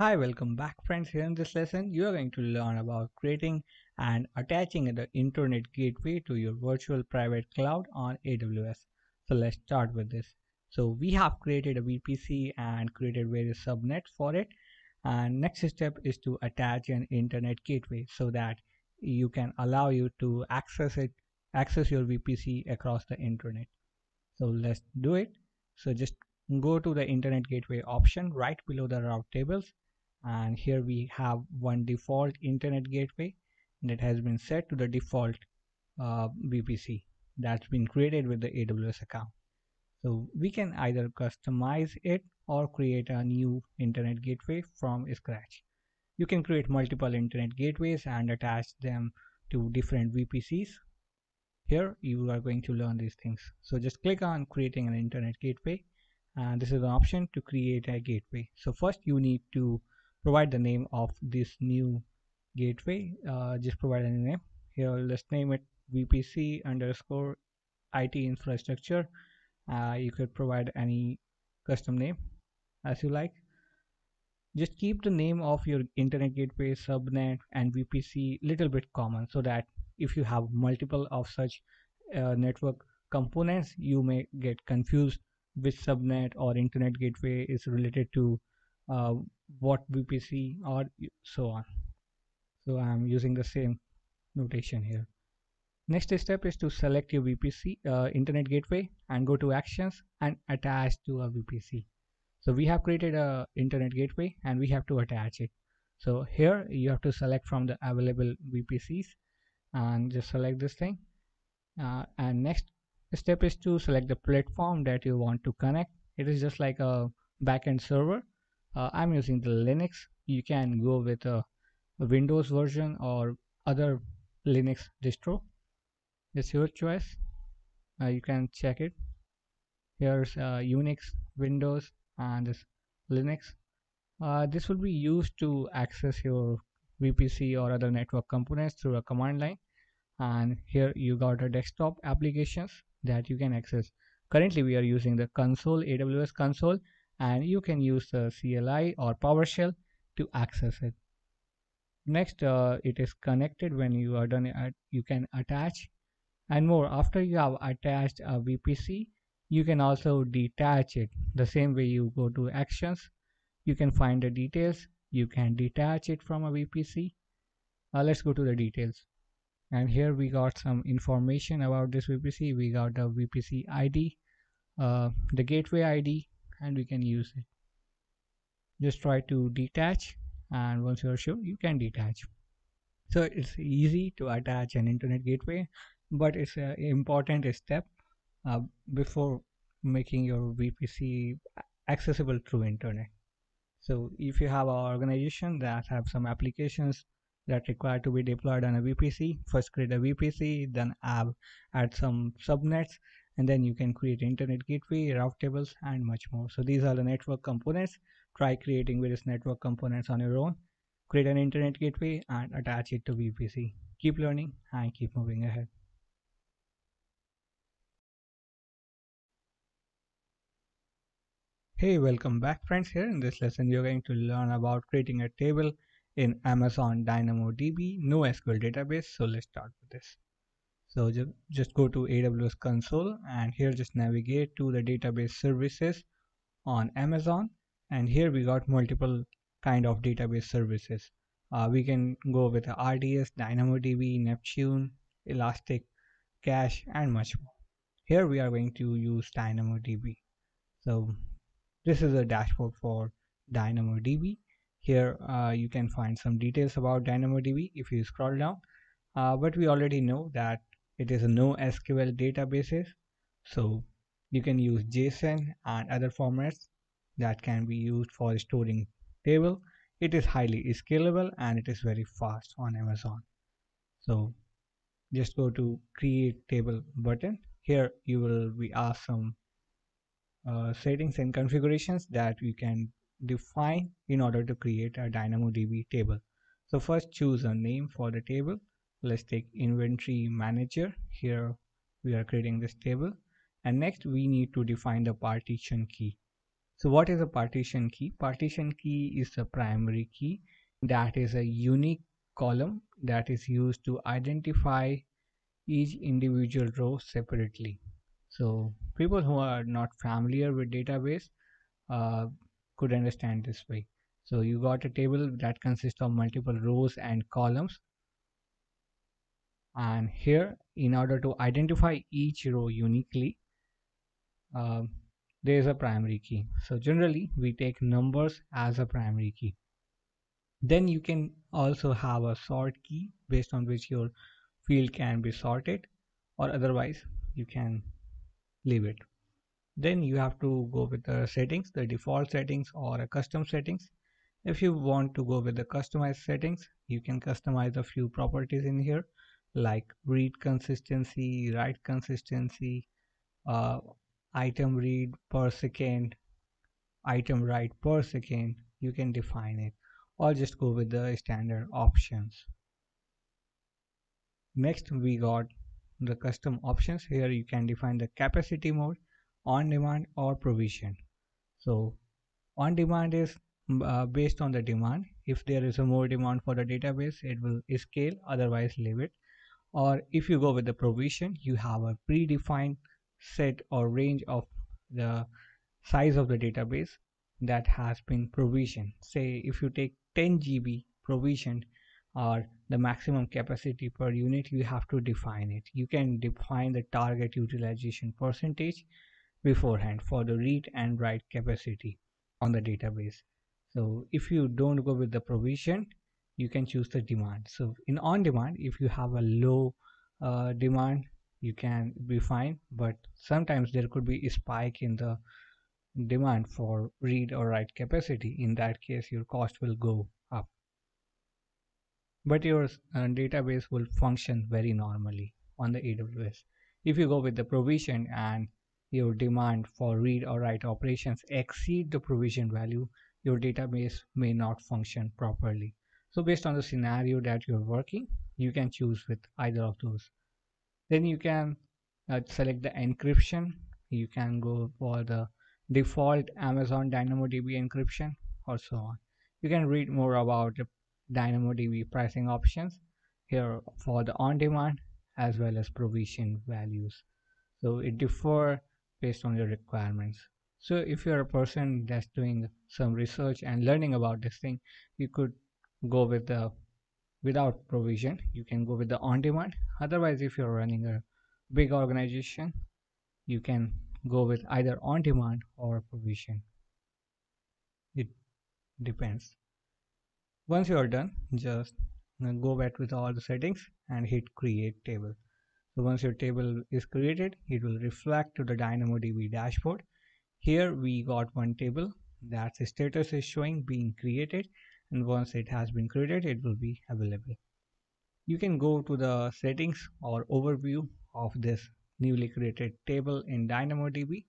Hi, welcome back friends. Here in this lesson, you are going to learn about creating and attaching the internet gateway to your virtual private cloud on AWS. So let's start with this. So we have created a VPC and created various subnets for it. And next step is to attach an internet gateway so that you can allow you to access it, access your VPC across the internet. So let's do it. So just go to the internet gateway option right below the route tables and here we have one default internet gateway that has been set to the default uh, VPC that's been created with the AWS account. So we can either customize it or create a new internet gateway from scratch. You can create multiple internet gateways and attach them to different VPCs. Here you are going to learn these things. So just click on creating an internet gateway. And this is an option to create a gateway. So first you need to provide the name of this new gateway. Uh, just provide any name. Here let's name it vpc underscore it infrastructure. Uh, you could provide any custom name as you like. Just keep the name of your internet gateway subnet and vpc little bit common so that if you have multiple of such uh, network components you may get confused which subnet or internet gateway is related to uh, what VPC or so on. So I'm using the same notation here. Next step is to select your VPC uh, internet gateway and go to actions and attach to a VPC. So we have created a internet gateway and we have to attach it. So here you have to select from the available VPCs and just select this thing. Uh, and next step is to select the platform that you want to connect. It is just like a backend server. Uh, I'm using the Linux. You can go with a, Windows version or other Linux distro. It's your choice. Uh, you can check it. Here's uh, Unix Windows and this Linux. Uh, this will be used to access your VPC or other network components through a command line and here you got a desktop applications that you can access currently we are using the console AWS console and you can use the CLI or PowerShell to access it. Next, uh, it is connected when you are done, you can attach and more. After you have attached a VPC, you can also detach it. The same way you go to actions, you can find the details. You can detach it from a VPC. Uh, let's go to the details. And here we got some information about this VPC. We got the VPC ID, uh, the gateway ID, and we can use it just try to detach and once you're sure you can detach so it's easy to attach an internet gateway but it's an important step uh, before making your VPC accessible through internet so if you have an organization that have some applications that require to be deployed on a VPC first create a VPC then add, add some subnets and then you can create internet gateway route tables and much more. So these are the network components. Try creating various network components on your own. Create an internet gateway and attach it to vpc keep learning and keep moving ahead. Hey, welcome back friends here. In this lesson, you're going to learn about creating a table in Amazon DynamoDB NoSQL database. So let's start with this. So ju just go to AWS console and here just navigate to the database services on Amazon. And here we got multiple kind of database services. Uh, we can go with RDS, DynamoDB, Neptune, Elastic, Cache, and much more. Here we are going to use DynamoDB. So this is a dashboard for DynamoDB. Here uh, you can find some details about DynamoDB if you scroll down. Uh, but we already know that it is a NoSQL databases. So you can use JSON and other formats that can be used for storing table. It is highly scalable and it is very fast on Amazon. So just go to create table button. Here you will be asked some uh, settings and configurations that we can define in order to create a DynamoDB table. So first choose a name for the table. Let's take inventory manager. Here we are creating this table. And next we need to define the partition key. So what is a partition key? Partition key is a primary key that is a unique column that is used to identify each individual row separately. So people who are not familiar with database uh, could understand this way. So you got a table that consists of multiple rows and columns. And here, in order to identify each row uniquely, uh, there is a primary key. So generally, we take numbers as a primary key. Then you can also have a sort key based on which your field can be sorted or otherwise you can leave it. Then you have to go with the settings the default settings or a custom settings. If you want to go with the customized settings you can customize a few properties in here like read consistency write consistency uh, item read per second item write per second. You can define it or just go with the standard options. Next we got the custom options. Here you can define the capacity mode on demand or provision. So on demand is uh, based on the demand. If there is a more demand for the database it will scale otherwise leave it. Or if you go with the provision you have a predefined set or range of the size of the database that has been provisioned. Say if you take 10 GB provisioned or the maximum capacity per unit you have to define it. You can define the target utilization percentage beforehand for the read and write capacity on the database. So if you don't go with the provision you can choose the demand. So in on demand if you have a low uh, demand you can be fine but sometimes there could be a spike in the demand for read or write capacity. In that case your cost will go but your uh, database will function very normally on the AWS. If you go with the provision and your demand for read or write operations exceed the provision value, your database may not function properly. So based on the scenario that you're working, you can choose with either of those. Then you can uh, select the encryption. You can go for the default Amazon DynamoDB encryption or so on. You can read more about the DynamoDB pricing options here for the on-demand as well as provision values. So it differ based on your requirements. So if you're a person that's doing some research and learning about this thing, you could go with the without provision. You can go with the on-demand. Otherwise, if you're running a big organization, you can go with either on-demand or provision. It depends once you are done just go back with all the settings and hit create table. So once your table is created it will reflect to the DynamoDB dashboard. Here we got one table that's status is showing being created and once it has been created it will be available. You can go to the settings or overview of this newly created table in DynamoDB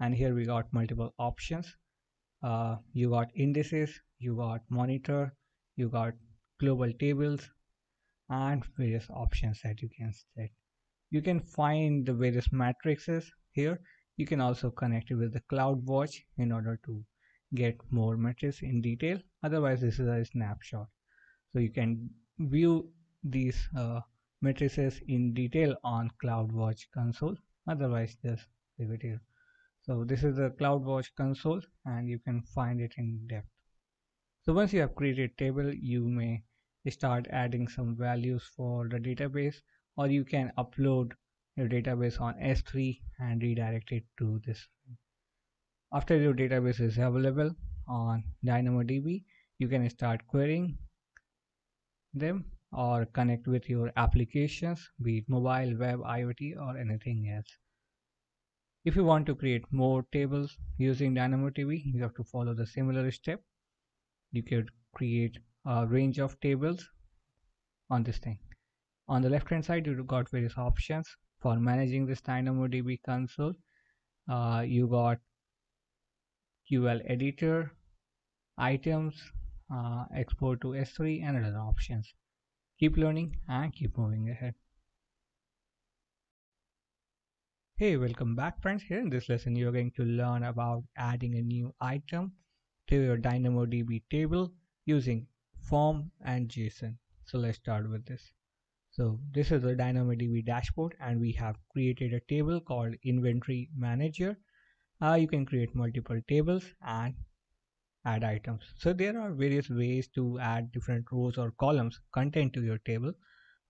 and here we got multiple options. Uh, you got indices you got monitor you got global tables and various options that you can set. You can find the various matrices here. You can also connect it with the CloudWatch in order to get more metrics in detail. Otherwise, this is a snapshot. So you can view these uh, matrices in detail on CloudWatch console. Otherwise, just leave it here. So this is the CloudWatch console and you can find it in depth. So once you have created table, you may start adding some values for the database or you can upload your database on S3 and redirect it to this. After your database is available on DynamoDB, you can start querying them or connect with your applications, be it mobile, web, IoT, or anything else. If you want to create more tables using DynamoDB, you have to follow the similar step. You could create a range of tables on this thing. On the left hand side, you got various options for managing this DynamoDB console. Uh, you got QL editor, items, uh, export to S3 and other options. Keep learning and keep moving ahead. Hey, welcome back friends. Here in this lesson, you're going to learn about adding a new item to your DynamoDB table using form and JSON. So let's start with this. So this is the DynamoDB dashboard and we have created a table called inventory manager. Uh, you can create multiple tables and add items. So there are various ways to add different rows or columns content to your table.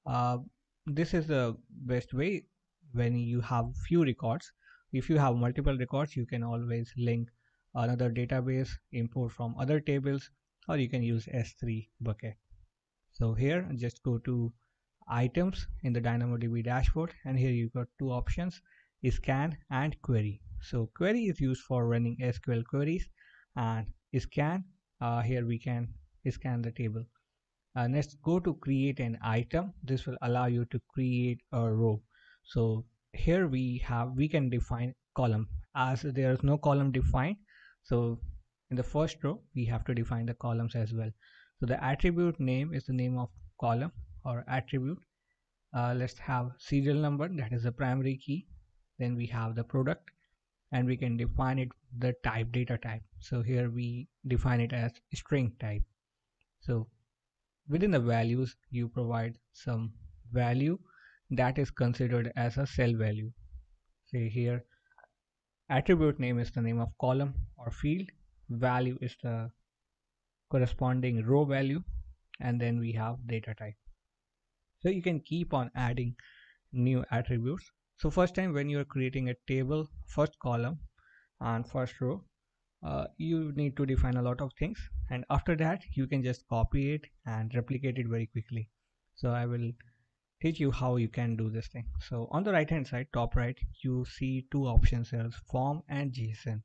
Uh, this is the best way when you have few records. If you have multiple records, you can always link another database, import from other tables, or you can use S3 bucket. So here, just go to items in the DynamoDB dashboard, and here you got two options, scan and query. So query is used for running SQL queries and scan uh, here we can scan the table uh, next go to create an item this will allow you to create a row so here we have we can define column as there is no column defined so in the first row we have to define the columns as well. So the attribute name is the name of column or attribute. Uh, let's have serial number that is the primary key. Then we have the product and we can define it the type data type. So here we define it as string type. So within the values you provide some value that is considered as a cell value. Say here attribute name is the name of column or field value is the corresponding row value and then we have data type. So you can keep on adding new attributes. So first time when you're creating a table first column and first row uh, you need to define a lot of things. And after that you can just copy it and replicate it very quickly. So I will teach you how you can do this thing. So on the right hand side top right you see two options here form and JSON.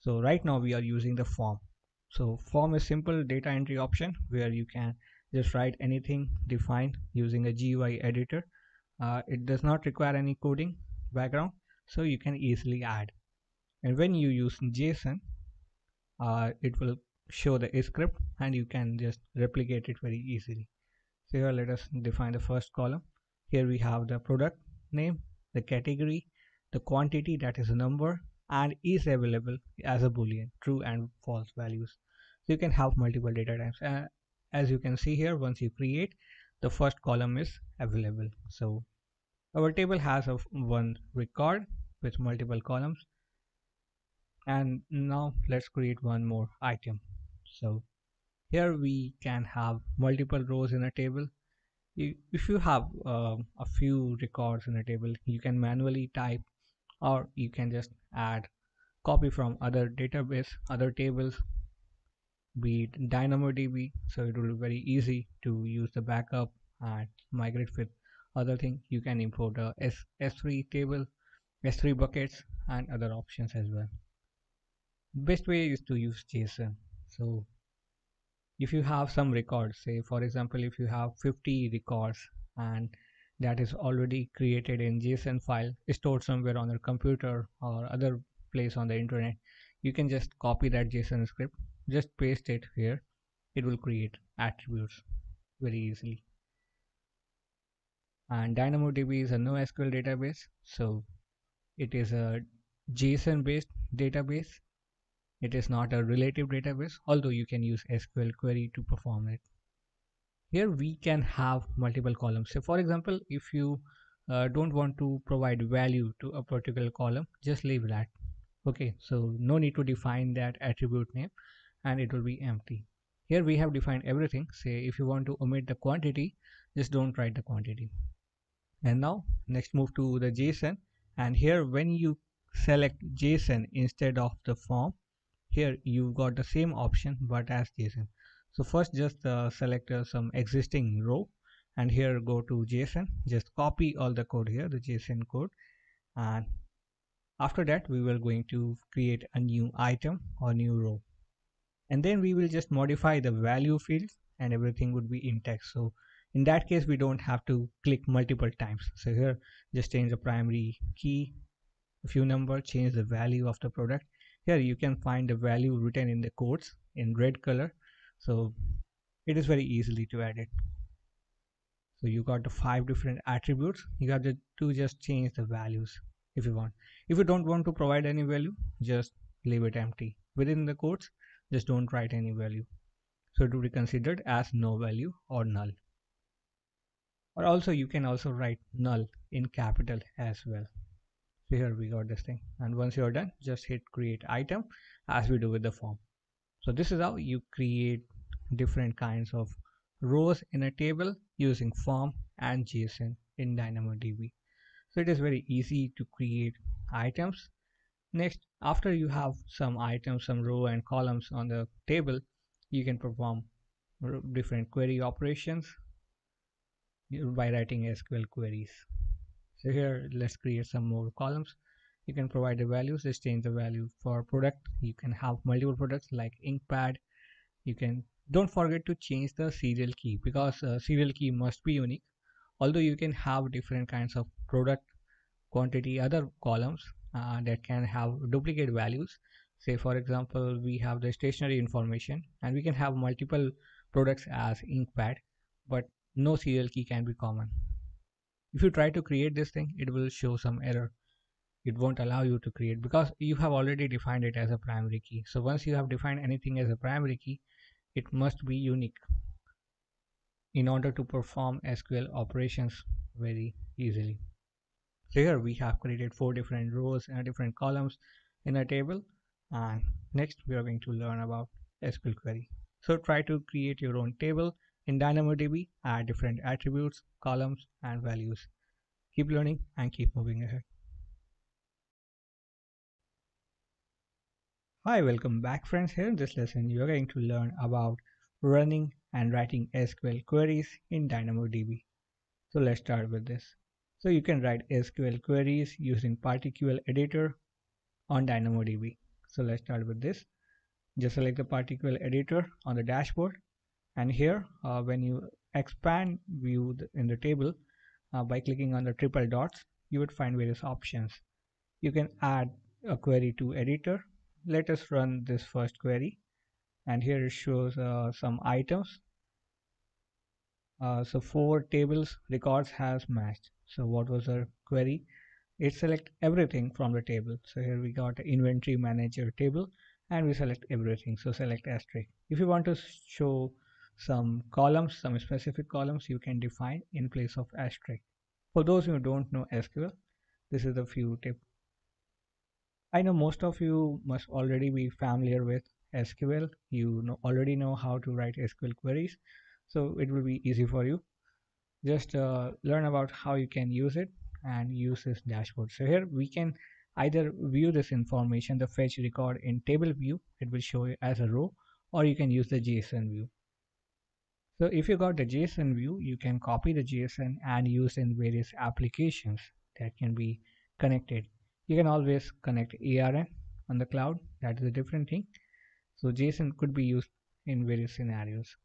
So right now we are using the form. So form is simple data entry option where you can just write anything defined using a GUI editor. Uh, it does not require any coding background so you can easily add. And when you use JSON uh, it will show the script and you can just replicate it very easily so here let us define the first column. Here we have the product name the category the quantity that is a number and is available as a boolean true and false values. So you can have multiple data types. Uh, as you can see here once you create the first column is available. So our table has a one record with multiple columns. And now let's create one more item. So here we can have multiple rows in a table. If you have uh, a few records in a table you can manually type or you can just add copy from other database other tables be it DynamoDB so it will be very easy to use the backup and migrate with other thing. You can import a S S3 table S3 buckets and other options as well. Best way is to use JSON so if you have some records say for example if you have 50 records and that is already created in JSON file stored somewhere on your computer or other place on the internet you can just copy that JSON script just paste it here it will create attributes very easily and DynamoDB is a NoSQL database. So it is a JSON based database. It is not a relative database, although you can use SQL query to perform it. Here we can have multiple columns. So for example, if you uh, don't want to provide value to a particular column, just leave that. Okay, so no need to define that attribute name and it will be empty. Here we have defined everything. Say if you want to omit the quantity, just don't write the quantity. And now next move to the JSON and here when you select JSON instead of the form, here you've got the same option but as JSON. So first just uh, select uh, some existing row and here go to JSON just copy all the code here the JSON code. And after that we will going to create a new item or new row. And then we will just modify the value fields and everything would be in text so in that case we don't have to click multiple times. So here just change the primary key a few number change the value of the product here you can find the value written in the quotes in red color. So it is very easily to add it. So you got the five different attributes. You have to just change the values if you want. If you don't want to provide any value just leave it empty. Within the quotes just don't write any value. So it will be considered as no value or null. Or also you can also write null in capital as well so here we got this thing and once you're done just hit create item as we do with the form so this is how you create different kinds of rows in a table using form and JSON in DynamoDB. So it is very easy to create items. Next, after you have some items, some row and columns on the table, you can perform different query operations by writing SQL queries. So here, let's create some more columns. You can provide the values, just change the value for product. You can have multiple products like inkpad. You can don't forget to change the serial key because uh, serial key must be unique although you can have different kinds of product quantity other columns uh, that can have duplicate values say for example we have the stationary information and we can have multiple products as inkpad but no serial key can be common if you try to create this thing it will show some error it won't allow you to create because you have already defined it as a primary key so once you have defined anything as a primary key it must be unique in order to perform SQL operations very easily. So here we have created four different rows and different columns in a table and next we are going to learn about SQL query. So try to create your own table in DynamoDB, add different attributes, columns and values. Keep learning and keep moving ahead. Hi, welcome back friends. Here in this lesson, you're going to learn about running and writing SQL queries in DynamoDB. So let's start with this. So you can write SQL queries using PartiQL editor on DynamoDB. So let's start with this. Just select the PartiQL editor on the dashboard. And here, uh, when you expand view in the table uh, by clicking on the triple dots, you would find various options. You can add a query to editor. Let us run this first query. And here it shows uh, some items. Uh, so four tables records has matched. So what was our query? It select everything from the table. So here we got inventory manager table and we select everything. So select asterisk. If you want to show some columns some specific columns you can define in place of asterisk for those who don't know sql this is a few tip I know most of you must already be familiar with SQL. You know, already know how to write SQL queries. So it will be easy for you. Just uh, learn about how you can use it and use this dashboard. So here we can either view this information, the fetch record in table view, it will show you as a row, or you can use the JSON view. So if you got the JSON view, you can copy the JSON and use in various applications that can be connected. You can always connect ARN on the cloud. That is a different thing. So JSON could be used in various scenarios.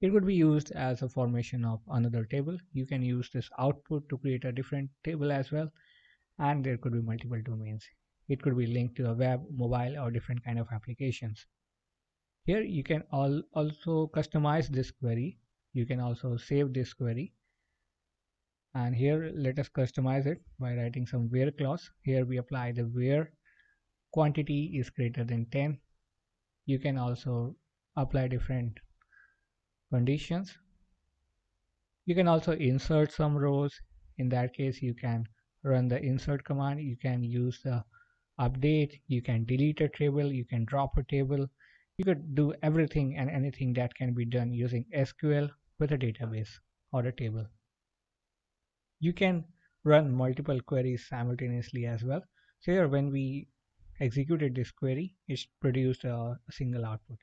It could be used as a formation of another table. You can use this output to create a different table as well. And there could be multiple domains. It could be linked to a web mobile or different kind of applications here you can also customize this query. You can also save this query. And here let us customize it by writing some where clause. Here we apply the where quantity is greater than 10 you can also apply different conditions. You can also insert some rows. In that case you can run the insert command. You can use the update. You can delete a table. You can drop a table you could do everything and anything that can be done using SQL with a database or a table. You can run multiple queries simultaneously as well. So here when we executed this query it produced a, single output.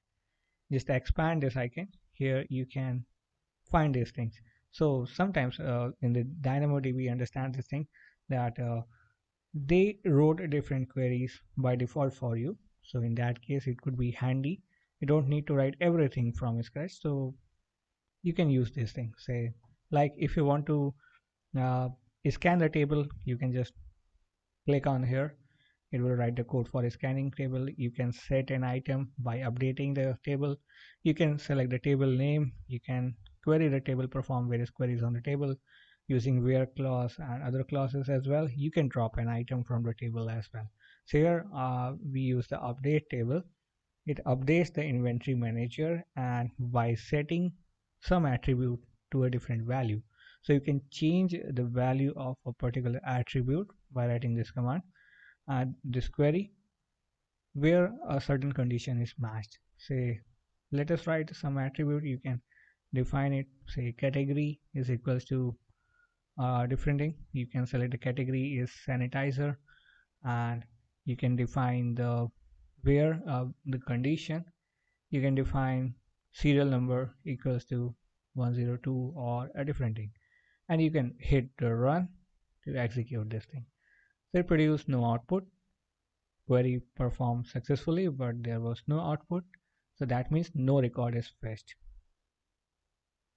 Just expand this icon. Here you can find these things. So sometimes uh, in the DynamoDB we understand this thing that uh, they wrote different queries by default for you. So in that case it could be handy you don't need to write everything from scratch so you can use this thing say like if you want to uh, scan the table you can just click on here. It will write the code for a scanning table. You can set an item by updating the table. You can select the table name. You can query the table perform various queries on the table using where clause and other clauses as well. You can drop an item from the table as well. So here uh, we use the update table it updates the inventory manager and by setting some attribute to a different value. So you can change the value of a particular attribute by writing this command and this query where a certain condition is matched. Say let us write some attribute. You can define it. Say category is equals to uh, different thing. You can select the category is sanitizer and you can define the where uh, the condition you can define serial number equals to 102 or a different thing and you can hit the run to execute this thing they produced no output. Query performed successfully, but there was no output. So that means no record is fetched.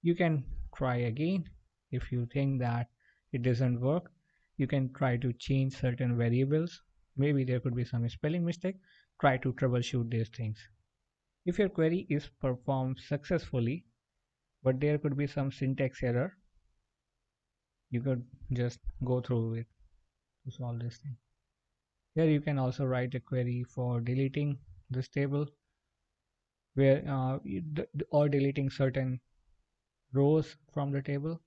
You can try again if you think that it doesn't work. You can try to change certain variables. Maybe there could be some spelling mistake. Try to troubleshoot these things. If your query is performed successfully, but there could be some syntax error, you could just go through it to solve this thing. Here you can also write a query for deleting this table where uh, or deleting certain rows from the table.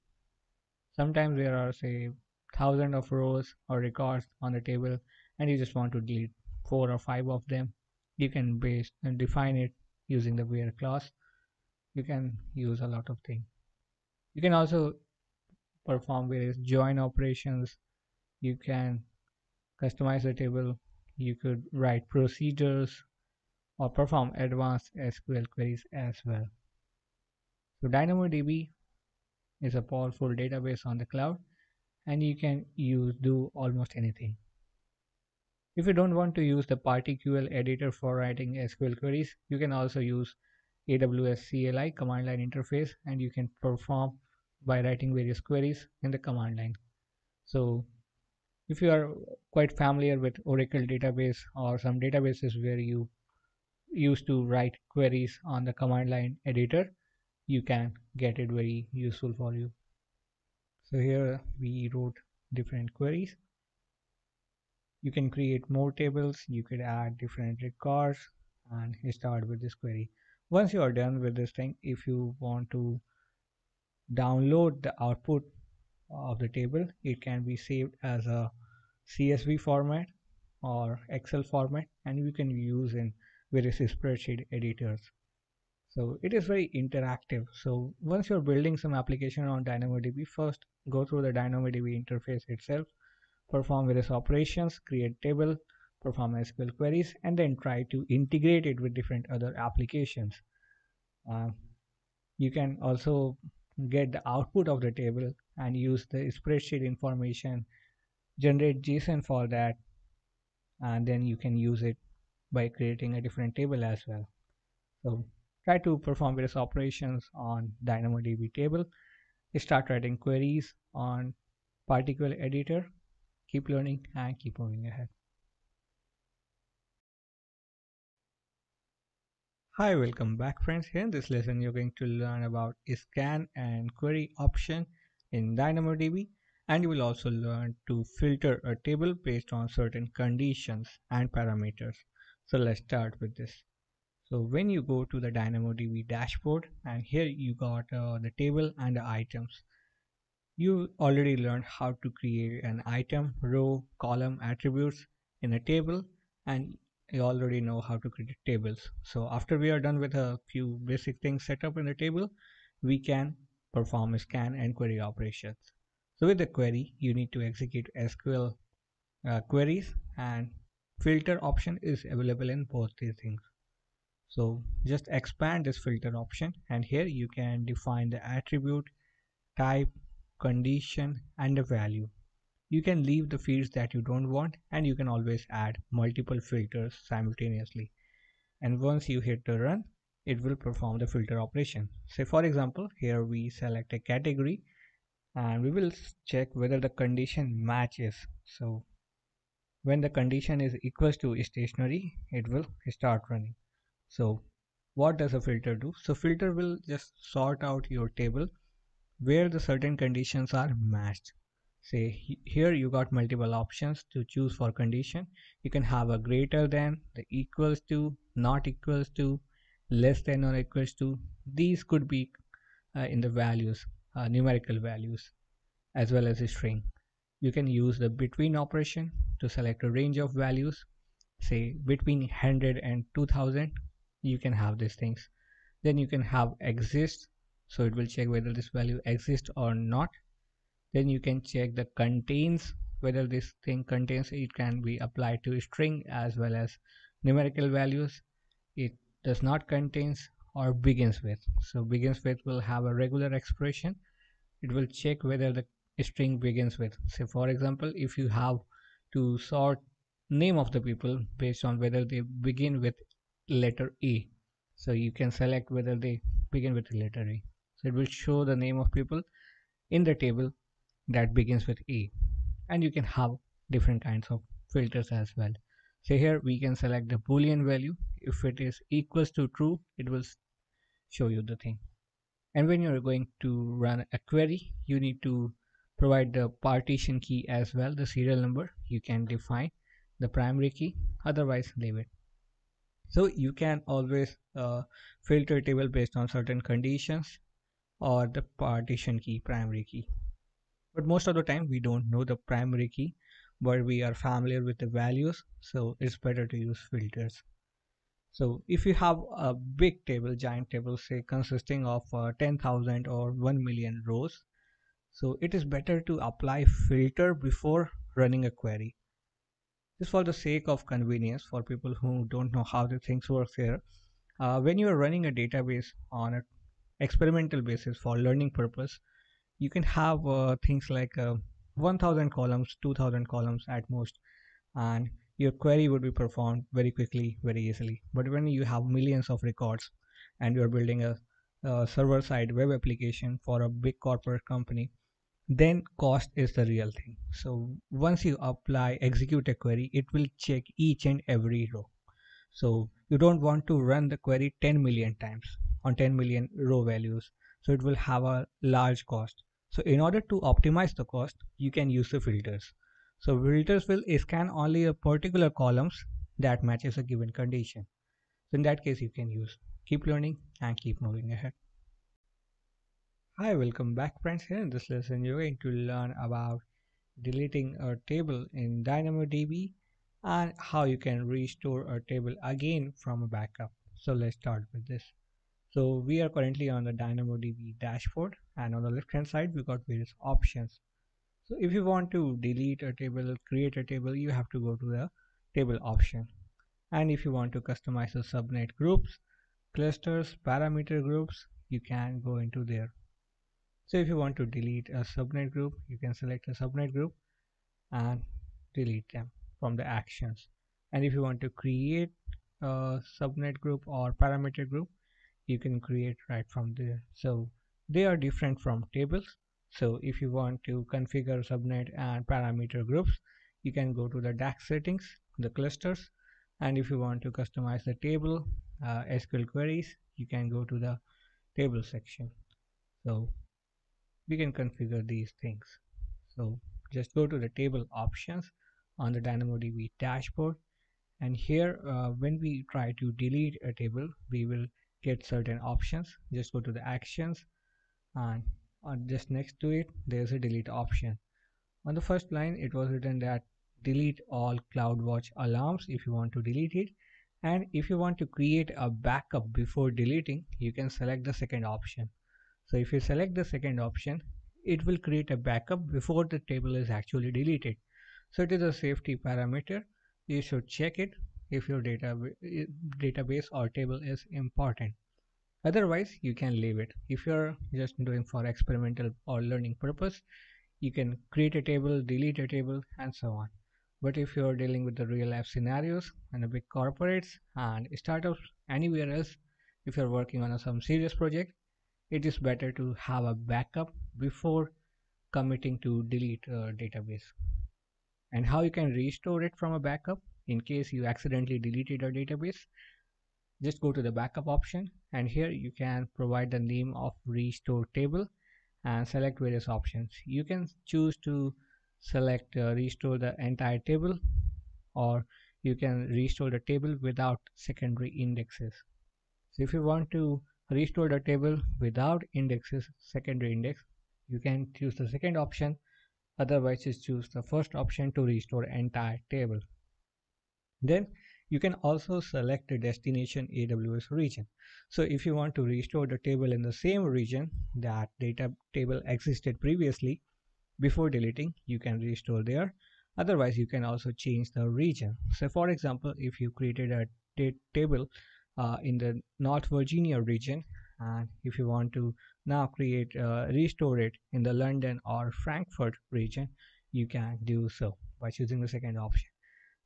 Sometimes there are say thousand of rows or records on the table and you just want to delete four or five of them. You can base and define it using the where clause. You can use a lot of things. You can also perform various join operations you can customize the table you could write procedures or perform advanced SQL queries as well. So DynamoDB is a powerful database on the cloud and you can use do almost anything. If you don't want to use the PartiQL editor for writing SQL queries, you can also use AWS CLI command line interface and you can perform by writing various queries in the command line. So if you are quite familiar with Oracle database or some databases where you used to write queries on the command line editor, you can get it very useful for you. So here we wrote different queries. You can create more tables, you could add different records and start with this query. Once you are done with this thing, if you want to download the output of the table it can be saved as a CSV format or Excel format and you can use in various spreadsheet editors. So it is very interactive. So once you're building some application on DynamoDB first go through the DynamoDB interface itself perform various operations create table perform SQL queries and then try to integrate it with different other applications. Uh, you can also get the output of the table and use the spreadsheet information generate json for that and then you can use it by creating a different table as well. So try to perform various operations on dynamodb table. Start writing queries on PartiQL editor keep learning and keep moving ahead Hi, welcome back friends. Here in this lesson, you're going to learn about scan and query option in DynamoDB and you will also learn to filter a table based on certain conditions and parameters. So let's start with this. So when you go to the DynamoDB dashboard and here you got uh, the table and the items. You already learned how to create an item, row, column, attributes in a table and you already know how to create tables. So after we are done with a few basic things set up in the table, we can perform a scan and query operations. So with the query, you need to execute SQL uh, queries and filter option is available in both these things. So just expand this filter option and here you can define the attribute, type, condition and a value. You can leave the fields that you don't want and you can always add multiple filters simultaneously. And once you hit the run, it will perform the filter operation. Say for example, here we select a category and we will check whether the condition matches. So when the condition is equals to stationary, it will start running. So what does a filter do? So filter will just sort out your table where the certain conditions are matched. Say here you got multiple options to choose for condition. You can have a greater than, the equals to, not equals to, less than or equals to these could be uh, in the values uh, numerical values as well as a string you can use the between operation to select a range of values say between 100 and 2000 you can have these things then you can have exist so it will check whether this value exists or not then you can check the contains whether this thing contains it can be applied to string as well as numerical values it does not contains or begins with. So begins with will have a regular expression. It will check whether the string begins with. Say for example, if you have to sort name of the people based on whether they begin with letter A. So you can select whether they begin with letter A. It will show the name of people in the table that begins with E And you can have different kinds of filters as well. So here we can select the boolean value. If it is equals to true it will show you the thing. And when you're going to run a query you need to provide the partition key as well the serial number. You can define the primary key otherwise leave it. So you can always uh, filter table based on certain conditions or the partition key primary key but most of the time we don't know the primary key but we are familiar with the values so it's better to use filters so if you have a big table, giant table, say consisting of uh, 10,000 or 1 million rows, so it is better to apply filter before running a query. Just for the sake of convenience for people who don't know how the things work here, uh, when you are running a database on an experimental basis for learning purpose, you can have uh, things like uh, 1000 columns, 2000 columns at most, and your query would be performed very quickly, very easily. But when you have millions of records and you're building a, a server side web application for a big corporate company, then cost is the real thing. So once you apply execute a query, it will check each and every row. So you don't want to run the query 10 million times on 10 million row values. So it will have a large cost. So in order to optimize the cost, you can use the filters. So filters will scan only a particular columns that matches a given condition. So in that case you can use keep learning and keep moving ahead. Hi, welcome back friends. Here in this lesson you're going to learn about deleting a table in DynamoDB and how you can restore a table again from a backup. So let's start with this. So we are currently on the DynamoDB dashboard and on the left hand side we got various options so if you want to delete a table, create a table, you have to go to the table option. And if you want to customize the subnet groups, clusters, parameter groups, you can go into there. So if you want to delete a subnet group, you can select a subnet group and delete them from the actions. And if you want to create a subnet group or parameter group, you can create right from there. So they are different from tables so if you want to configure subnet and parameter groups, you can go to the DAX settings, the clusters, and if you want to customize the table, uh, SQL queries, you can go to the table section. So we can configure these things. So just go to the table options on the DynamoDB dashboard. And here, uh, when we try to delete a table, we will get certain options. Just go to the actions and just next to it, there's a delete option. On the first line, it was written that delete all CloudWatch alarms if you want to delete it. And if you want to create a backup before deleting, you can select the second option. So if you select the second option, it will create a backup before the table is actually deleted. So it is a safety parameter. You should check it if your data, eh, database or table is important. Otherwise, you can leave it. If you're just doing for experimental or learning purpose, you can create a table, delete a table, and so on. But if you're dealing with the real life scenarios and big corporates and startups anywhere else, if you're working on some serious project, it is better to have a backup before committing to delete a database. And how you can restore it from a backup in case you accidentally deleted your database, just go to the backup option and here you can provide the name of restore table and select various options. You can choose to select uh, restore the entire table or you can restore the table without secondary indexes. So if you want to restore the table without indexes secondary index you can choose the second option otherwise just choose the first option to restore entire table then you can also select the destination AWS region. So if you want to restore the table in the same region that data table existed previously before deleting, you can restore there. Otherwise, you can also change the region. So for example, if you created a table uh, in the North Virginia region and if you want to now create uh, restore it in the London or Frankfurt region you can do so by choosing the second option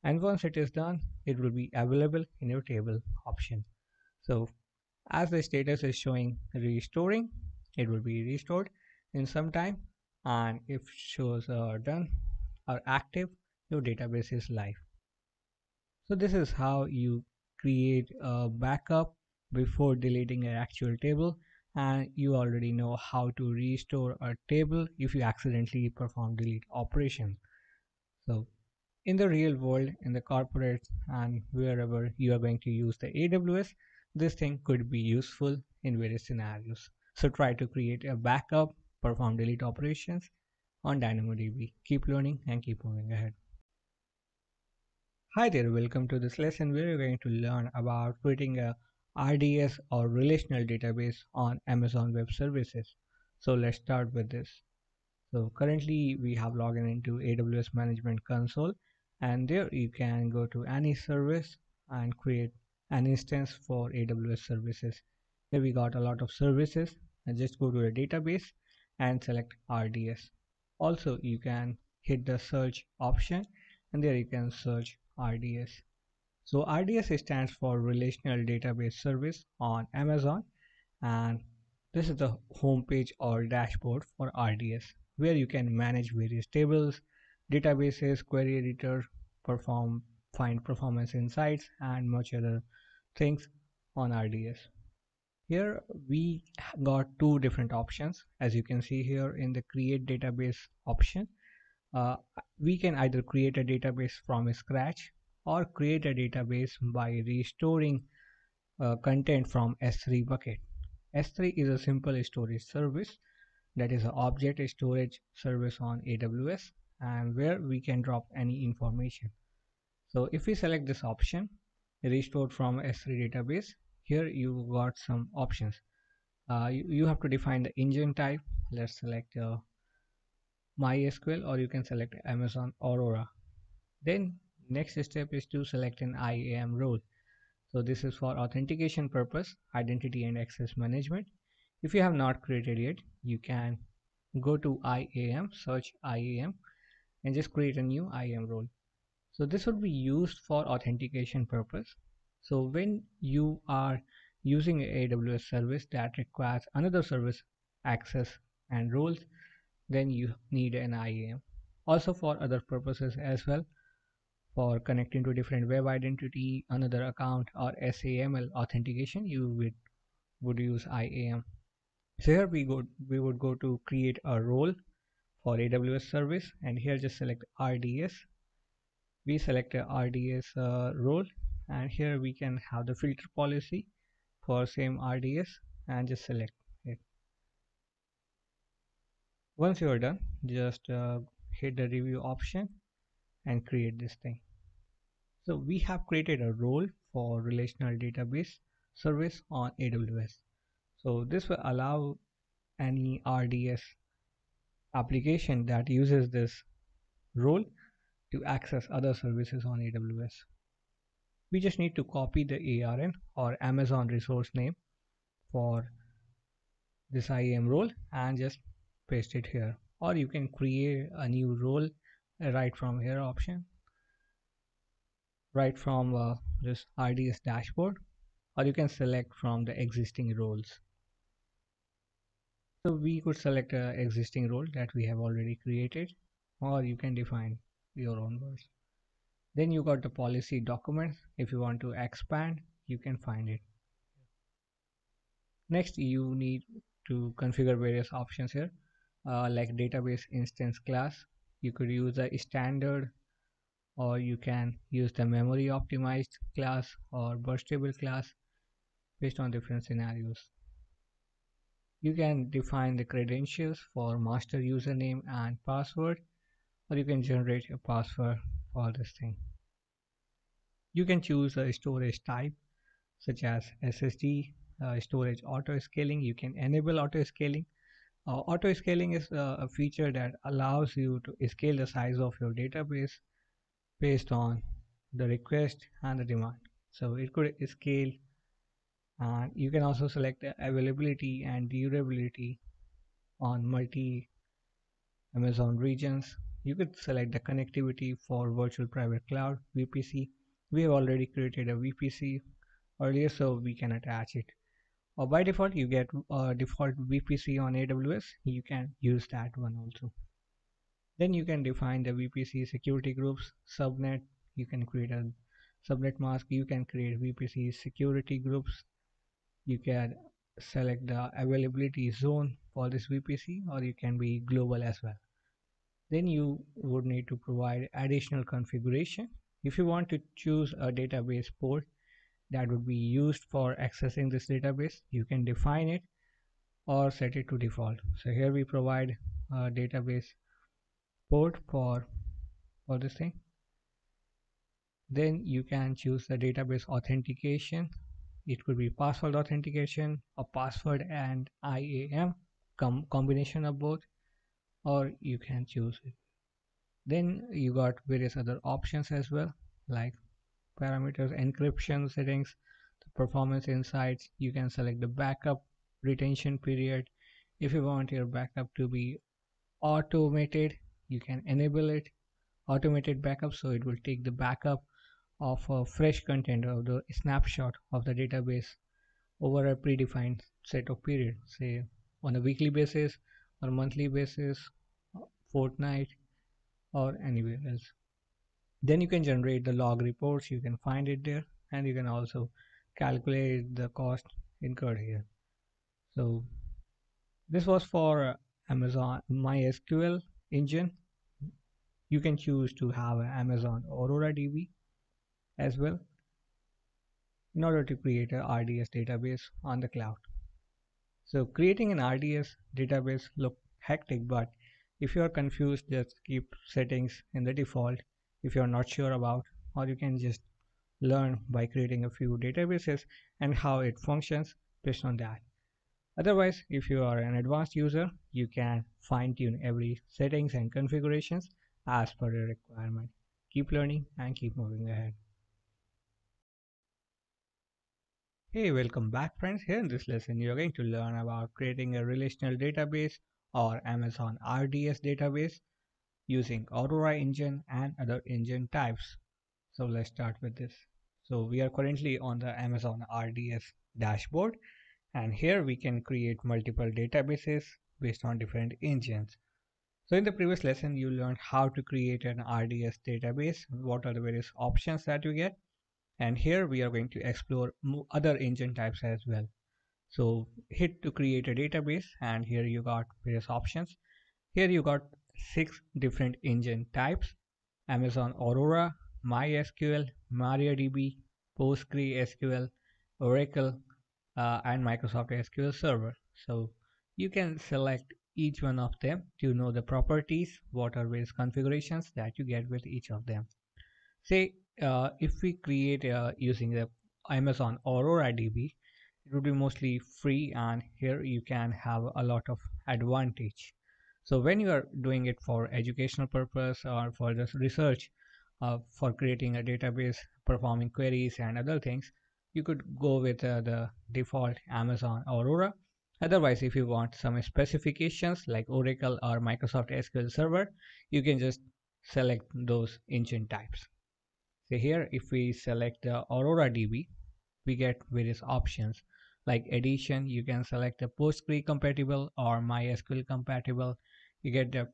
and once it is done it will be available in your table option. So as the status is showing restoring it will be restored in some time. And if shows are done or active your database is live. So this is how you create a backup before deleting an actual table. And you already know how to restore a table if you accidentally perform delete operation. So in the real world in the corporate and wherever you are going to use the aws this thing could be useful in various scenarios so try to create a backup perform delete operations on dynamodb keep learning and keep moving ahead Hi there, welcome to this lesson where you're going to learn about creating a RDS or relational database on Amazon Web Services. So let's start with this. So currently we have logged into AWS Management Console and there you can go to any service and create an instance for AWS services. Here we got a lot of services and just go to the database and select RDS. Also you can hit the search option and there you can search RDS. So RDS stands for Relational Database Service on Amazon and this is the home page or dashboard for RDS where you can manage various tables, databases, query editor, perform find performance insights and much other things on RDS. Here we got two different options as you can see here in the create database option uh, we can either create a database from scratch or create a database by restoring uh, content from S3 bucket. S3 is a simple storage service that is an object storage service on AWS and where we can drop any information. So if we select this option, restored from S3 database, here you got some options. Uh, you, you, have to define the engine type. Let's select uh, MySQL or you can select Amazon Aurora. Then next step is to select an IAM role. So this is for authentication purpose, identity and access management. If you have not created yet, you can go to IAM, search IAM and just create a new IAM role. So this would be used for authentication purpose. So when you are using a AWS service that requires another service access and roles, then you need an IAM. Also for other purposes as well, for connecting to different web identity, another account or SAML authentication, you would, would use IAM. So here we go, we would go to create a role for AWS service. And here just select RDS we select a RDS uh, role. And here we can have the filter policy for same RDS and just select it. Once you are done just uh, hit the review option and create this thing. So we have created a role for relational database service on AWS so this will allow any RDS application that uses this role to access other services on AWS. We just need to copy the ARN or Amazon resource name for this IAM role and just paste it here. Or you can create a new role right from here option. Right from uh, this RDS dashboard. Or you can select from the existing roles so we could select an existing role that we have already created or you can define your own words. Then you got the policy documents. If you want to expand, you can find it. Next, you need to configure various options here uh, like database instance class. You could use a standard or you can use the memory optimized class or burstable class based on different scenarios. You can define the credentials for master username and password or you can generate a password for this thing. You can choose a storage type such as SSD, uh, storage auto scaling. You can enable auto scaling. Uh, auto scaling is uh, a feature that allows you to scale the size of your database based on the request and the demand. So it could scale and you can also select availability and durability on multi Amazon regions. You could select the connectivity for virtual private cloud VPC. We have already created a VPC earlier so we can attach it. Or by default you get uh, a default VPC on AWS. You can use that one also. Then you can define the VPC security groups, subnet. You can create a subnet mask. You can create VPC security groups you can select the availability zone for this VPC or you can be global as well. Then you would need to provide additional configuration. If you want to choose a database port that would be used for accessing this database, you can define it or set it to default. So here we provide a database port for, for this thing. Then you can choose the database authentication it could be password authentication or password and IAM com combination of both or you can choose it. Then you got various other options as well like parameters encryption settings performance insights. You can select the backup retention period. If you want your backup to be automated you can enable it. Automated backup so it will take the backup of a fresh content of the snapshot of the database over a predefined set of period say on a weekly basis or monthly basis uh, fortnight or anywhere else. Then you can generate the log reports. You can find it there and you can also calculate the cost incurred here. So this was for uh, amazon mysql engine. You can choose to have amazon aurora db as well in order to create a RDS database on the cloud. So creating an RDS database look hectic, but if you are confused, just keep settings in the default if you're not sure about, or you can just learn by creating a few databases and how it functions based on that. Otherwise, if you are an advanced user, you can fine tune every settings and configurations as per your requirement. Keep learning and keep moving ahead. Hey, welcome back friends. Here in this lesson, you're going to learn about creating a relational database or Amazon RDS database using Aurora engine and other engine types. So let's start with this. So we are currently on the Amazon RDS dashboard and here we can create multiple databases based on different engines. So in the previous lesson, you learned how to create an RDS database, what are the various options that you get and here we are going to explore other engine types as well so hit to create a database and here you got various options here you got six different engine types Amazon Aurora, MySQL, MariaDB, PostgreSQL, Oracle, uh, and Microsoft SQL Server. So you can select each one of them to know the properties, what are various configurations that you get with each of them. Say uh, if we create uh, using the Amazon Aurora DB, it would be mostly free and here you can have a lot of advantage. So when you are doing it for educational purpose or for the research, uh, for creating a database, performing queries and other things, you could go with uh, the default Amazon Aurora. Otherwise, if you want some specifications like Oracle or Microsoft SQL Server, you can just select those engine types. So here, if we select the Aurora DB, we get various options. Like edition. You can select the Postgre compatible or MySQL compatible. You get the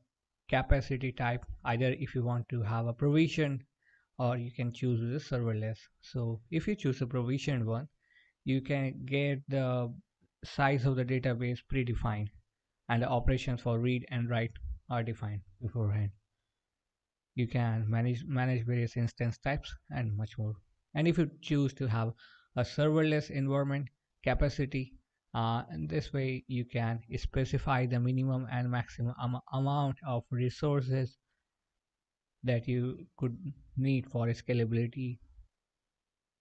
capacity type either if you want to have a provision or you can choose the serverless. So if you choose a provisioned one you can get the size of the database predefined and the operations for read and write are defined beforehand you can manage manage various instance types and much more. And if you choose to have a serverless environment capacity uh, and this way you can specify the minimum and maximum am amount of resources that you could need for scalability.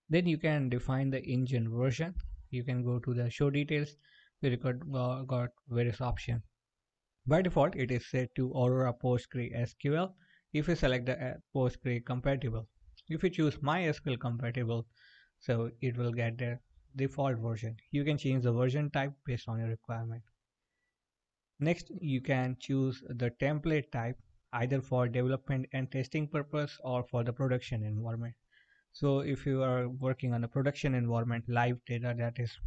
Then you can define the engine version. You can go to the show details. We got, uh, got various options. By default it is set to aurora postgresql if you select the uh, postgre compatible if you choose mysql compatible so it will get the default version. You can change the version type based on your requirement. Next, you can choose the template type either for development and testing purpose or for the production environment. So if you are working on a production environment, live data that is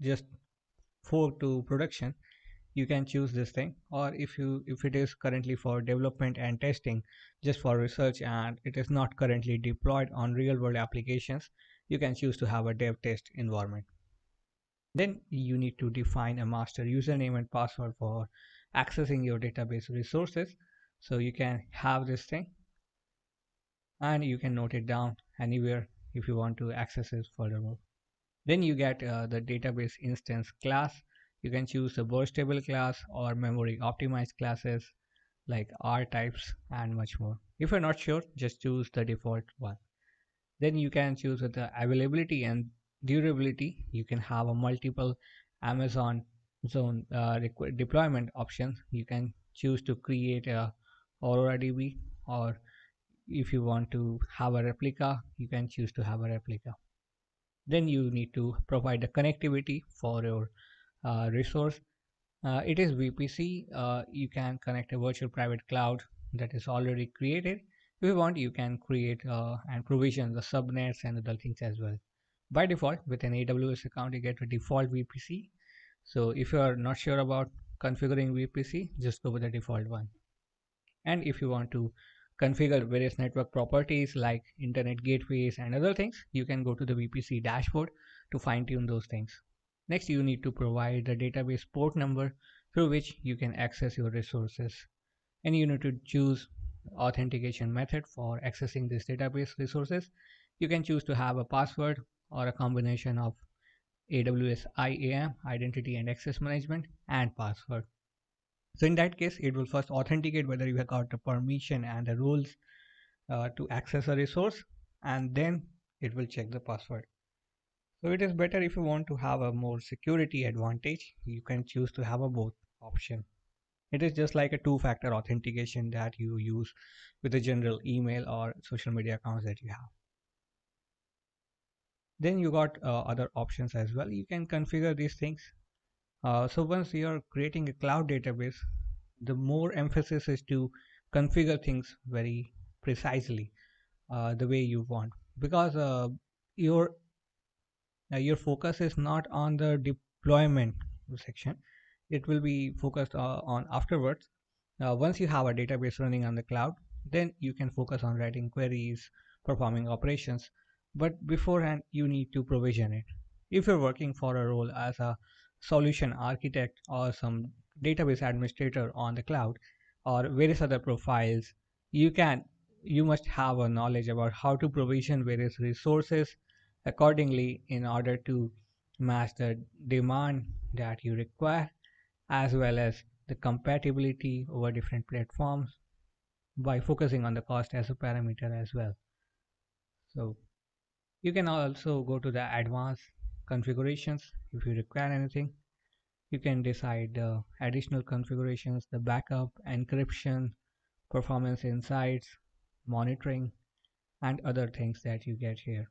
just for to production, you can choose this thing or if you if it is currently for development and testing just for research and it is not currently deployed on real world applications you can choose to have a dev test environment. Then you need to define a master username and password for accessing your database resources. So you can have this thing and you can note it down anywhere if you want to access it furthermore. Then you get uh, the database instance class. You can choose a burstable class or memory optimized classes like R types and much more. If you're not sure, just choose the default one. Then you can choose the availability and durability. You can have a multiple amazon zone uh, deployment options. You can choose to create a aurora db or if you want to have a replica you can choose to have a replica. Then you need to provide the connectivity for your resource uh, it is vpc uh, you can connect a virtual private cloud that is already created if you want, you can create uh, and provision the subnets and other things as well. By default, with an AWS account, you get a default VPC. So if you are not sure about configuring VPC, just go with the default one. And if you want to configure various network properties like internet gateways and other things, you can go to the VPC dashboard to fine tune those things. Next, you need to provide the database port number through which you can access your resources. And you need to choose authentication method for accessing this database resources. You can choose to have a password or a combination of AWS IAM, Identity and Access Management, and password. So in that case, it will first authenticate whether you have got the permission and the rules uh, to access a resource, and then it will check the password. So it is better if you want to have a more security advantage, you can choose to have a both option. It is just like a two-factor authentication that you use with the general email or social media accounts that you have. Then you got uh, other options as well. You can configure these things. Uh, so once you're creating a cloud database, the more emphasis is to configure things very precisely uh, the way you want because uh, your uh, your focus is not on the deployment section it will be focused uh, on afterwards. Uh, once you have a database running on the cloud, then you can focus on writing queries, performing operations. But beforehand, you need to provision it. If you're working for a role as a solution architect or some database administrator on the cloud, or various other profiles, you can you must have a knowledge about how to provision various resources accordingly in order to match the demand that you require as well as the compatibility over different platforms by focusing on the cost as a parameter as well. So you can also go to the advanced configurations if you require anything. You can decide the additional configurations, the backup, encryption, performance insights, monitoring, and other things that you get here.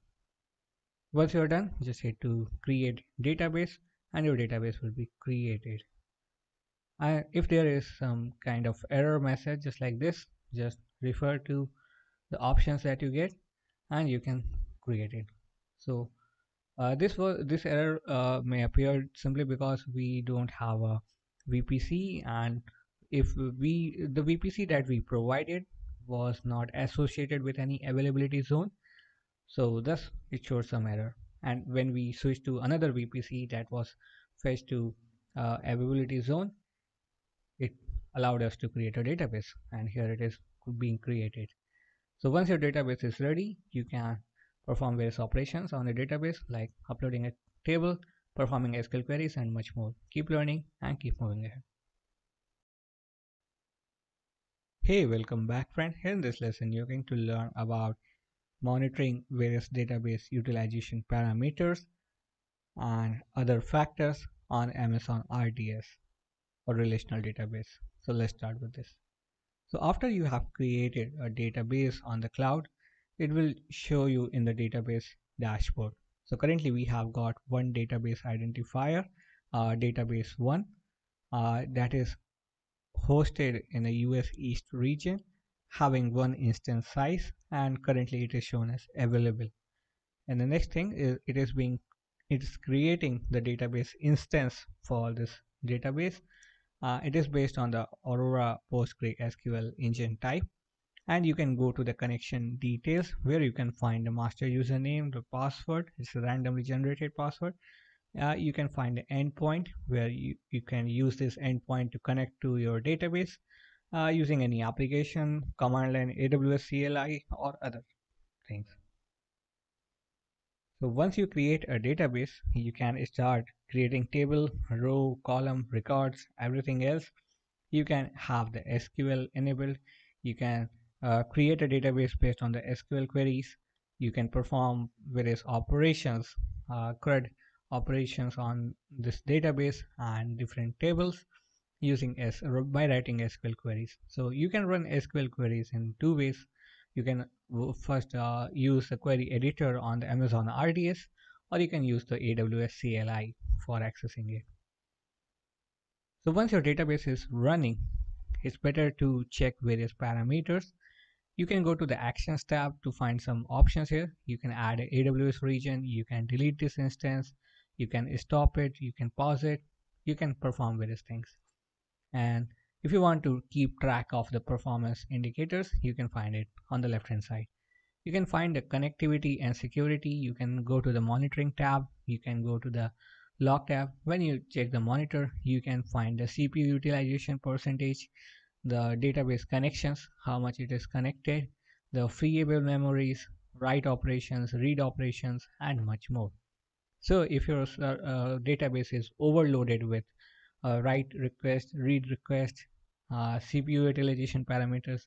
Once you're done, just hit to create database and your database will be created. And if there is some kind of error message just like this, just refer to the options that you get and you can create it. So uh, this was this error uh, may appear simply because we don't have a VPC and if we the VPC that we provided was not associated with any availability zone so thus it shows some error. And when we switch to another VPC that was fetched to uh, availability zone it allowed us to create a database. And here it is being created. So once your database is ready you can perform various operations on the database like uploading a table performing SQL queries and much more. Keep learning and keep moving ahead. Hey welcome back friend. Here in this lesson you're going to learn about monitoring various database utilization parameters and other factors on Amazon RDS or relational database. So let's start with this. So after you have created a database on the cloud, it will show you in the database dashboard. So currently we have got one database identifier, uh, database one, uh, that is hosted in the US East region having one instance size and currently it is shown as available. And the next thing is it is being it is creating the database instance for this database. Uh, it is based on the aurora postgresql engine type. And you can go to the connection details where you can find the master username the password it's a randomly generated password. Uh, you can find the endpoint where you, you can use this endpoint to connect to your database uh, using any application, command line, AWS CLI or other things. So once you create a database, you can start creating table, row, column, records, everything else. You can have the SQL enabled. You can uh, create a database based on the SQL queries. You can perform various operations, uh, CRUD operations on this database and different tables using S by writing SQL queries. So you can run SQL queries in two ways. You can first uh, use the query editor on the Amazon RDS or you can use the AWS CLI for accessing it. So once your database is running, it's better to check various parameters. You can go to the actions tab to find some options here. You can add an AWS region, you can delete this instance, you can stop it, you can pause it, you can perform various things and if you want to keep track of the performance indicators you can find it on the left hand side. You can find the connectivity and security. You can go to the monitoring tab. You can go to the log tab. When you check the monitor you can find the cpu utilization percentage the database connections how much it is connected the freeable memories write operations read operations and much more. So if your uh, database is overloaded with uh, write request, read request, uh, CPU utilization parameters,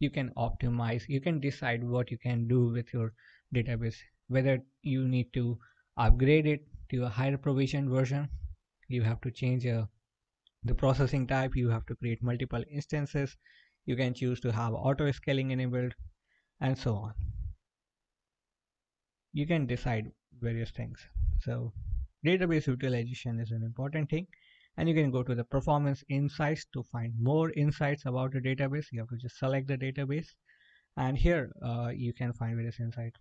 you can optimize, you can decide what you can do with your database, whether you need to upgrade it to a higher provision version, you have to change uh, the processing type, you have to create multiple instances, you can choose to have auto scaling enabled and so on. You can decide various things. So database utilization is an important thing and you can go to the performance insights to find more insights about the database. You have to just select the database. And here uh, you can find various insights.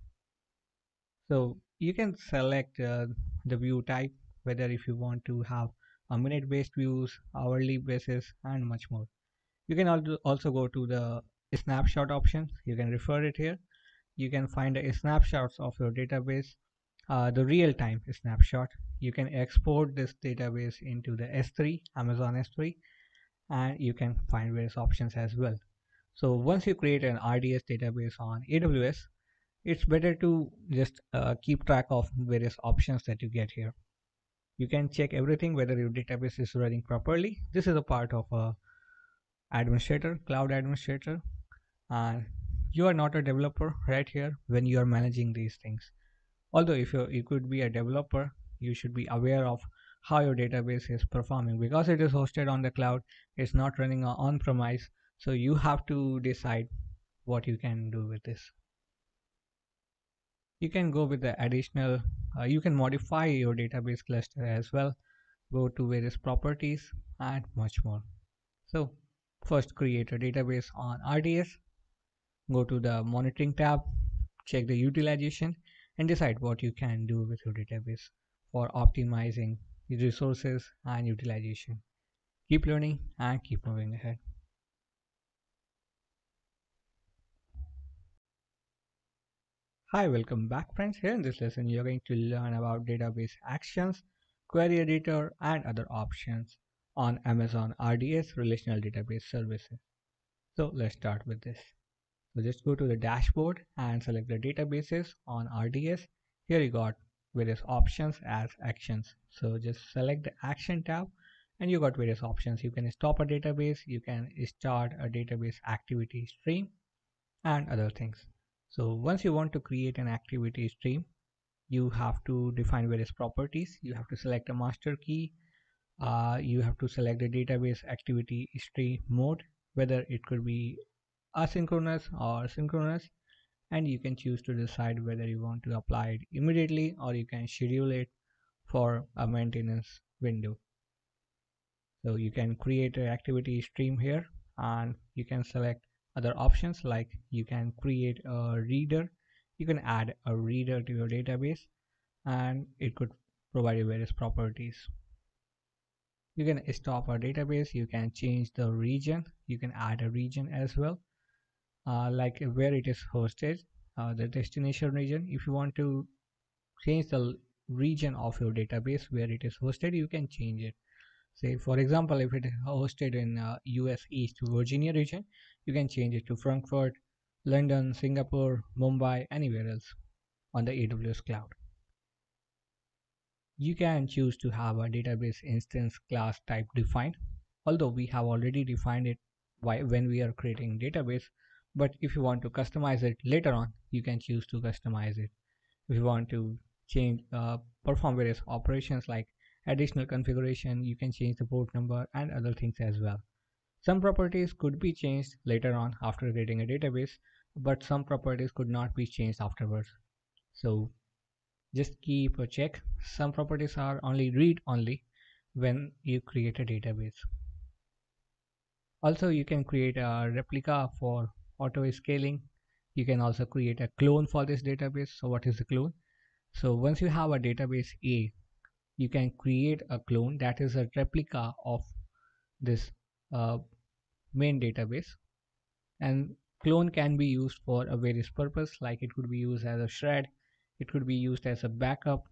So you can select uh, the view type whether if you want to have a minute based views hourly basis and much more. You can also go to the snapshot option you can refer it here. You can find the snapshots of your database uh, the real-time snapshot you can export this database into the S3 Amazon S3 and you can find various options as well. So once you create an RDS database on AWS, it's better to just uh, keep track of various options that you get here. You can check everything whether your database is running properly. This is a part of a administrator, cloud administrator, and you are not a developer right here when you are managing these things. Although if you you could be a developer, you should be aware of how your database is performing because it is hosted on the cloud. It's not running on premise, so you have to decide what you can do with this you can go with the additional uh, you can modify your database cluster as well go to various properties and much more so first create a database on RDS go to the monitoring tab check the utilization and decide what you can do with your database for optimizing resources and utilization keep learning and keep moving ahead Hi, welcome back friends. Here in this lesson, you're going to learn about database actions, query editor, and other options on Amazon RDS Relational Database Services. So let's start with this. So just go to the dashboard and select the databases on RDS. Here you got various options as actions. So just select the action tab and you got various options. You can stop a database, you can start a database activity stream and other things. So once you want to create an activity stream, you have to define various properties. You have to select a master key. Uh, you have to select the database activity stream mode, whether it could be asynchronous or synchronous. And you can choose to decide whether you want to apply it immediately or you can schedule it for a maintenance window. So you can create an activity stream here and you can select other options like you can create a reader you can add a reader to your database and it could provide you various properties you can stop a database you can change the region you can add a region as well like where it is hosted uh, the destination region. If you want to change the region of your database where it is hosted you can change it. Say for example if it is hosted in uh, US East Virginia region you can change it to Frankfurt London Singapore Mumbai anywhere else on the AWS cloud. You can choose to have a database instance class type defined although we have already defined it when we are creating database but if you want to customize it later on you can choose to customize it. If you want to change uh, perform various operations like additional configuration you can change the port number and other things as well. Some properties could be changed later on after creating a database but some properties could not be changed afterwards. So just keep a check. Some properties are only read only when you create a database. Also you can create a replica for auto scaling you can also create a clone for this database. So what is the clone? So once you have a database a you can create a clone that is a replica of this uh, main database. And clone can be used for a various purpose like it could be used as a shred it could be used as a backup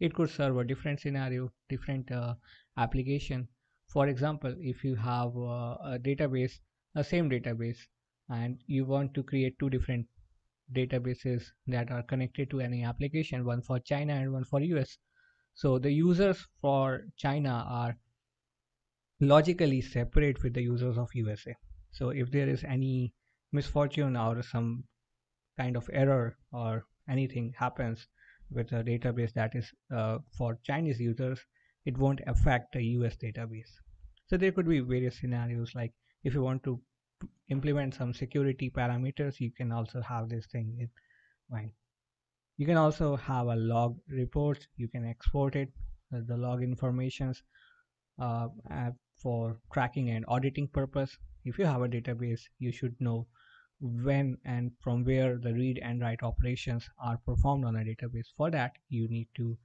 it could serve a different scenario different uh, application. For example if you have uh, a database a same database and you want to create two different databases that are connected to any application one for China and one for US so the users for China are logically separate with the users of USA. So if there is any misfortune or some kind of error or anything happens with a database that is uh, for Chinese users, it won't affect the US database. So there could be various scenarios like if you want to implement some security parameters, you can also have this thing in mind. You can also have a log report you can export it uh, the log informations uh, for tracking and auditing purpose. If you have a database you should know when and from where the read and write operations are performed on a database. For that you need to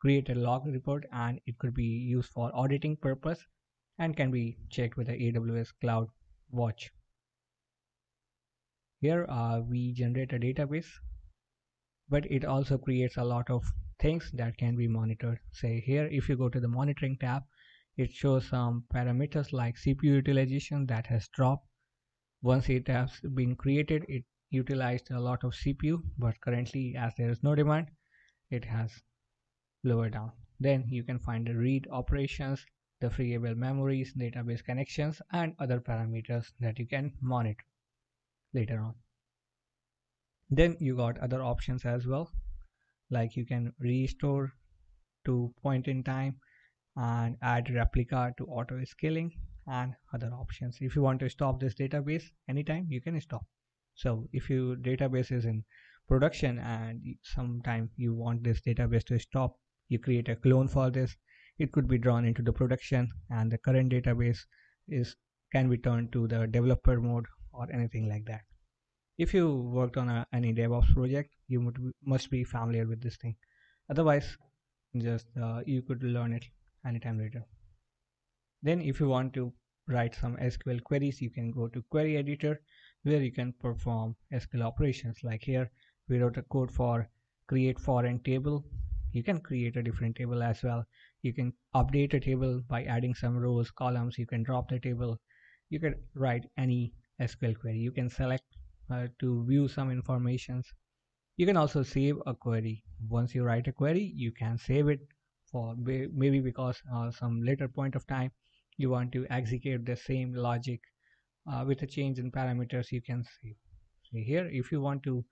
create a log report and it could be used for auditing purpose and can be checked with the AWS Cloud Watch. Here uh, we generate a database but it also creates a lot of things that can be monitored. Say here if you go to the monitoring tab it shows some parameters like CPU utilization that has dropped. Once it has been created it utilized a lot of CPU but currently as there is no demand it has lower down. Then you can find the read operations the freeable memories database connections and other parameters that you can monitor later on. Then you got other options as well like you can restore to point in time and add replica to auto scaling and other options. If you want to stop this database anytime you can stop. So if your database is in production and sometime you want this database to stop you create a clone for this it could be drawn into the production and the current database is can be turned to the developer mode or anything like that if you worked on a, any DevOps project, you must be familiar with this thing. Otherwise, just uh, you could learn it anytime later. Then if you want to write some SQL queries, you can go to query editor where you can perform SQL operations. Like here, we wrote a code for create foreign table. You can create a different table as well. You can update a table by adding some rows, columns. You can drop the table. You can write any SQL query. You can select uh, to view some informations you can also save a query once you write a query you can save it for maybe because uh, some later point of time you want to execute the same logic uh, with a change in parameters you can save see here if you want to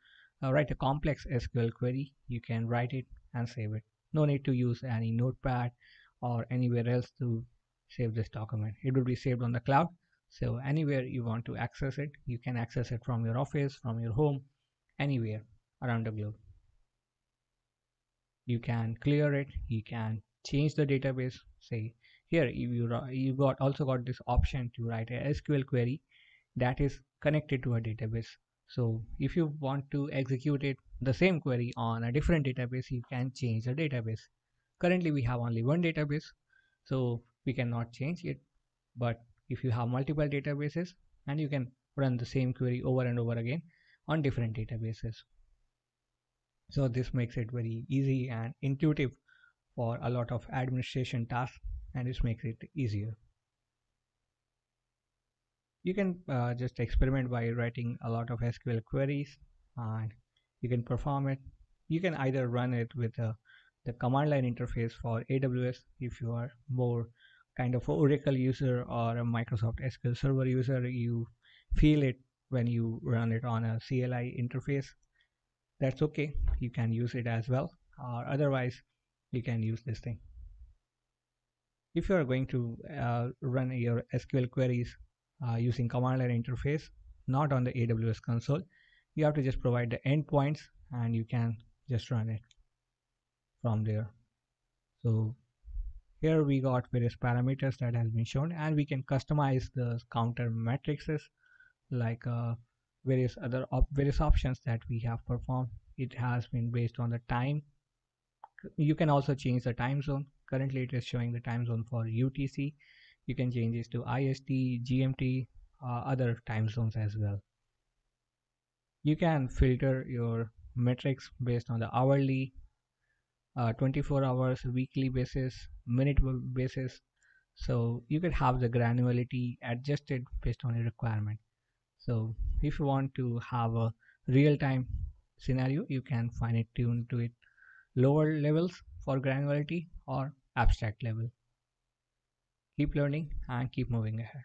uh, write a complex SQL query you can write it and save it. No need to use any notepad or anywhere else to save this document. It will be saved on the cloud. So anywhere you want to access it you can access it from your office from your home anywhere around the globe. You can clear it. You can change the database. Say here you you got also got this option to write a sql query that is connected to a database. So if you want to execute it the same query on a different database you can change the database. Currently we have only one database so we cannot change it. But if you have multiple databases and you can run the same query over and over again on different databases. So this makes it very easy and intuitive for a lot of administration tasks and this makes it easier. You can uh, just experiment by writing a lot of SQL queries and you can perform it you can either run it with uh, the command line interface for AWS if you are more kind of Oracle user or a Microsoft SQL Server user, you feel it when you run it on a CLI interface. That's okay. You can use it as well, or otherwise, you can use this thing. If you are going to uh, run your SQL queries uh, using command line interface, not on the AWS console, you have to just provide the endpoints and you can just run it from there. So here we got various parameters that has been shown and we can customize the counter matrices like uh, various other op various options that we have performed. It has been based on the time. You can also change the time zone. Currently it is showing the time zone for UTC you can change this to IST GMT uh, other time zones as well you can filter your metrics based on the hourly uh, 24 hours weekly basis minute basis. So you could have the granularity adjusted based on your requirement. So if you want to have a real-time scenario you can fine tune to it. Lower levels for granularity or abstract level. Keep learning and keep moving ahead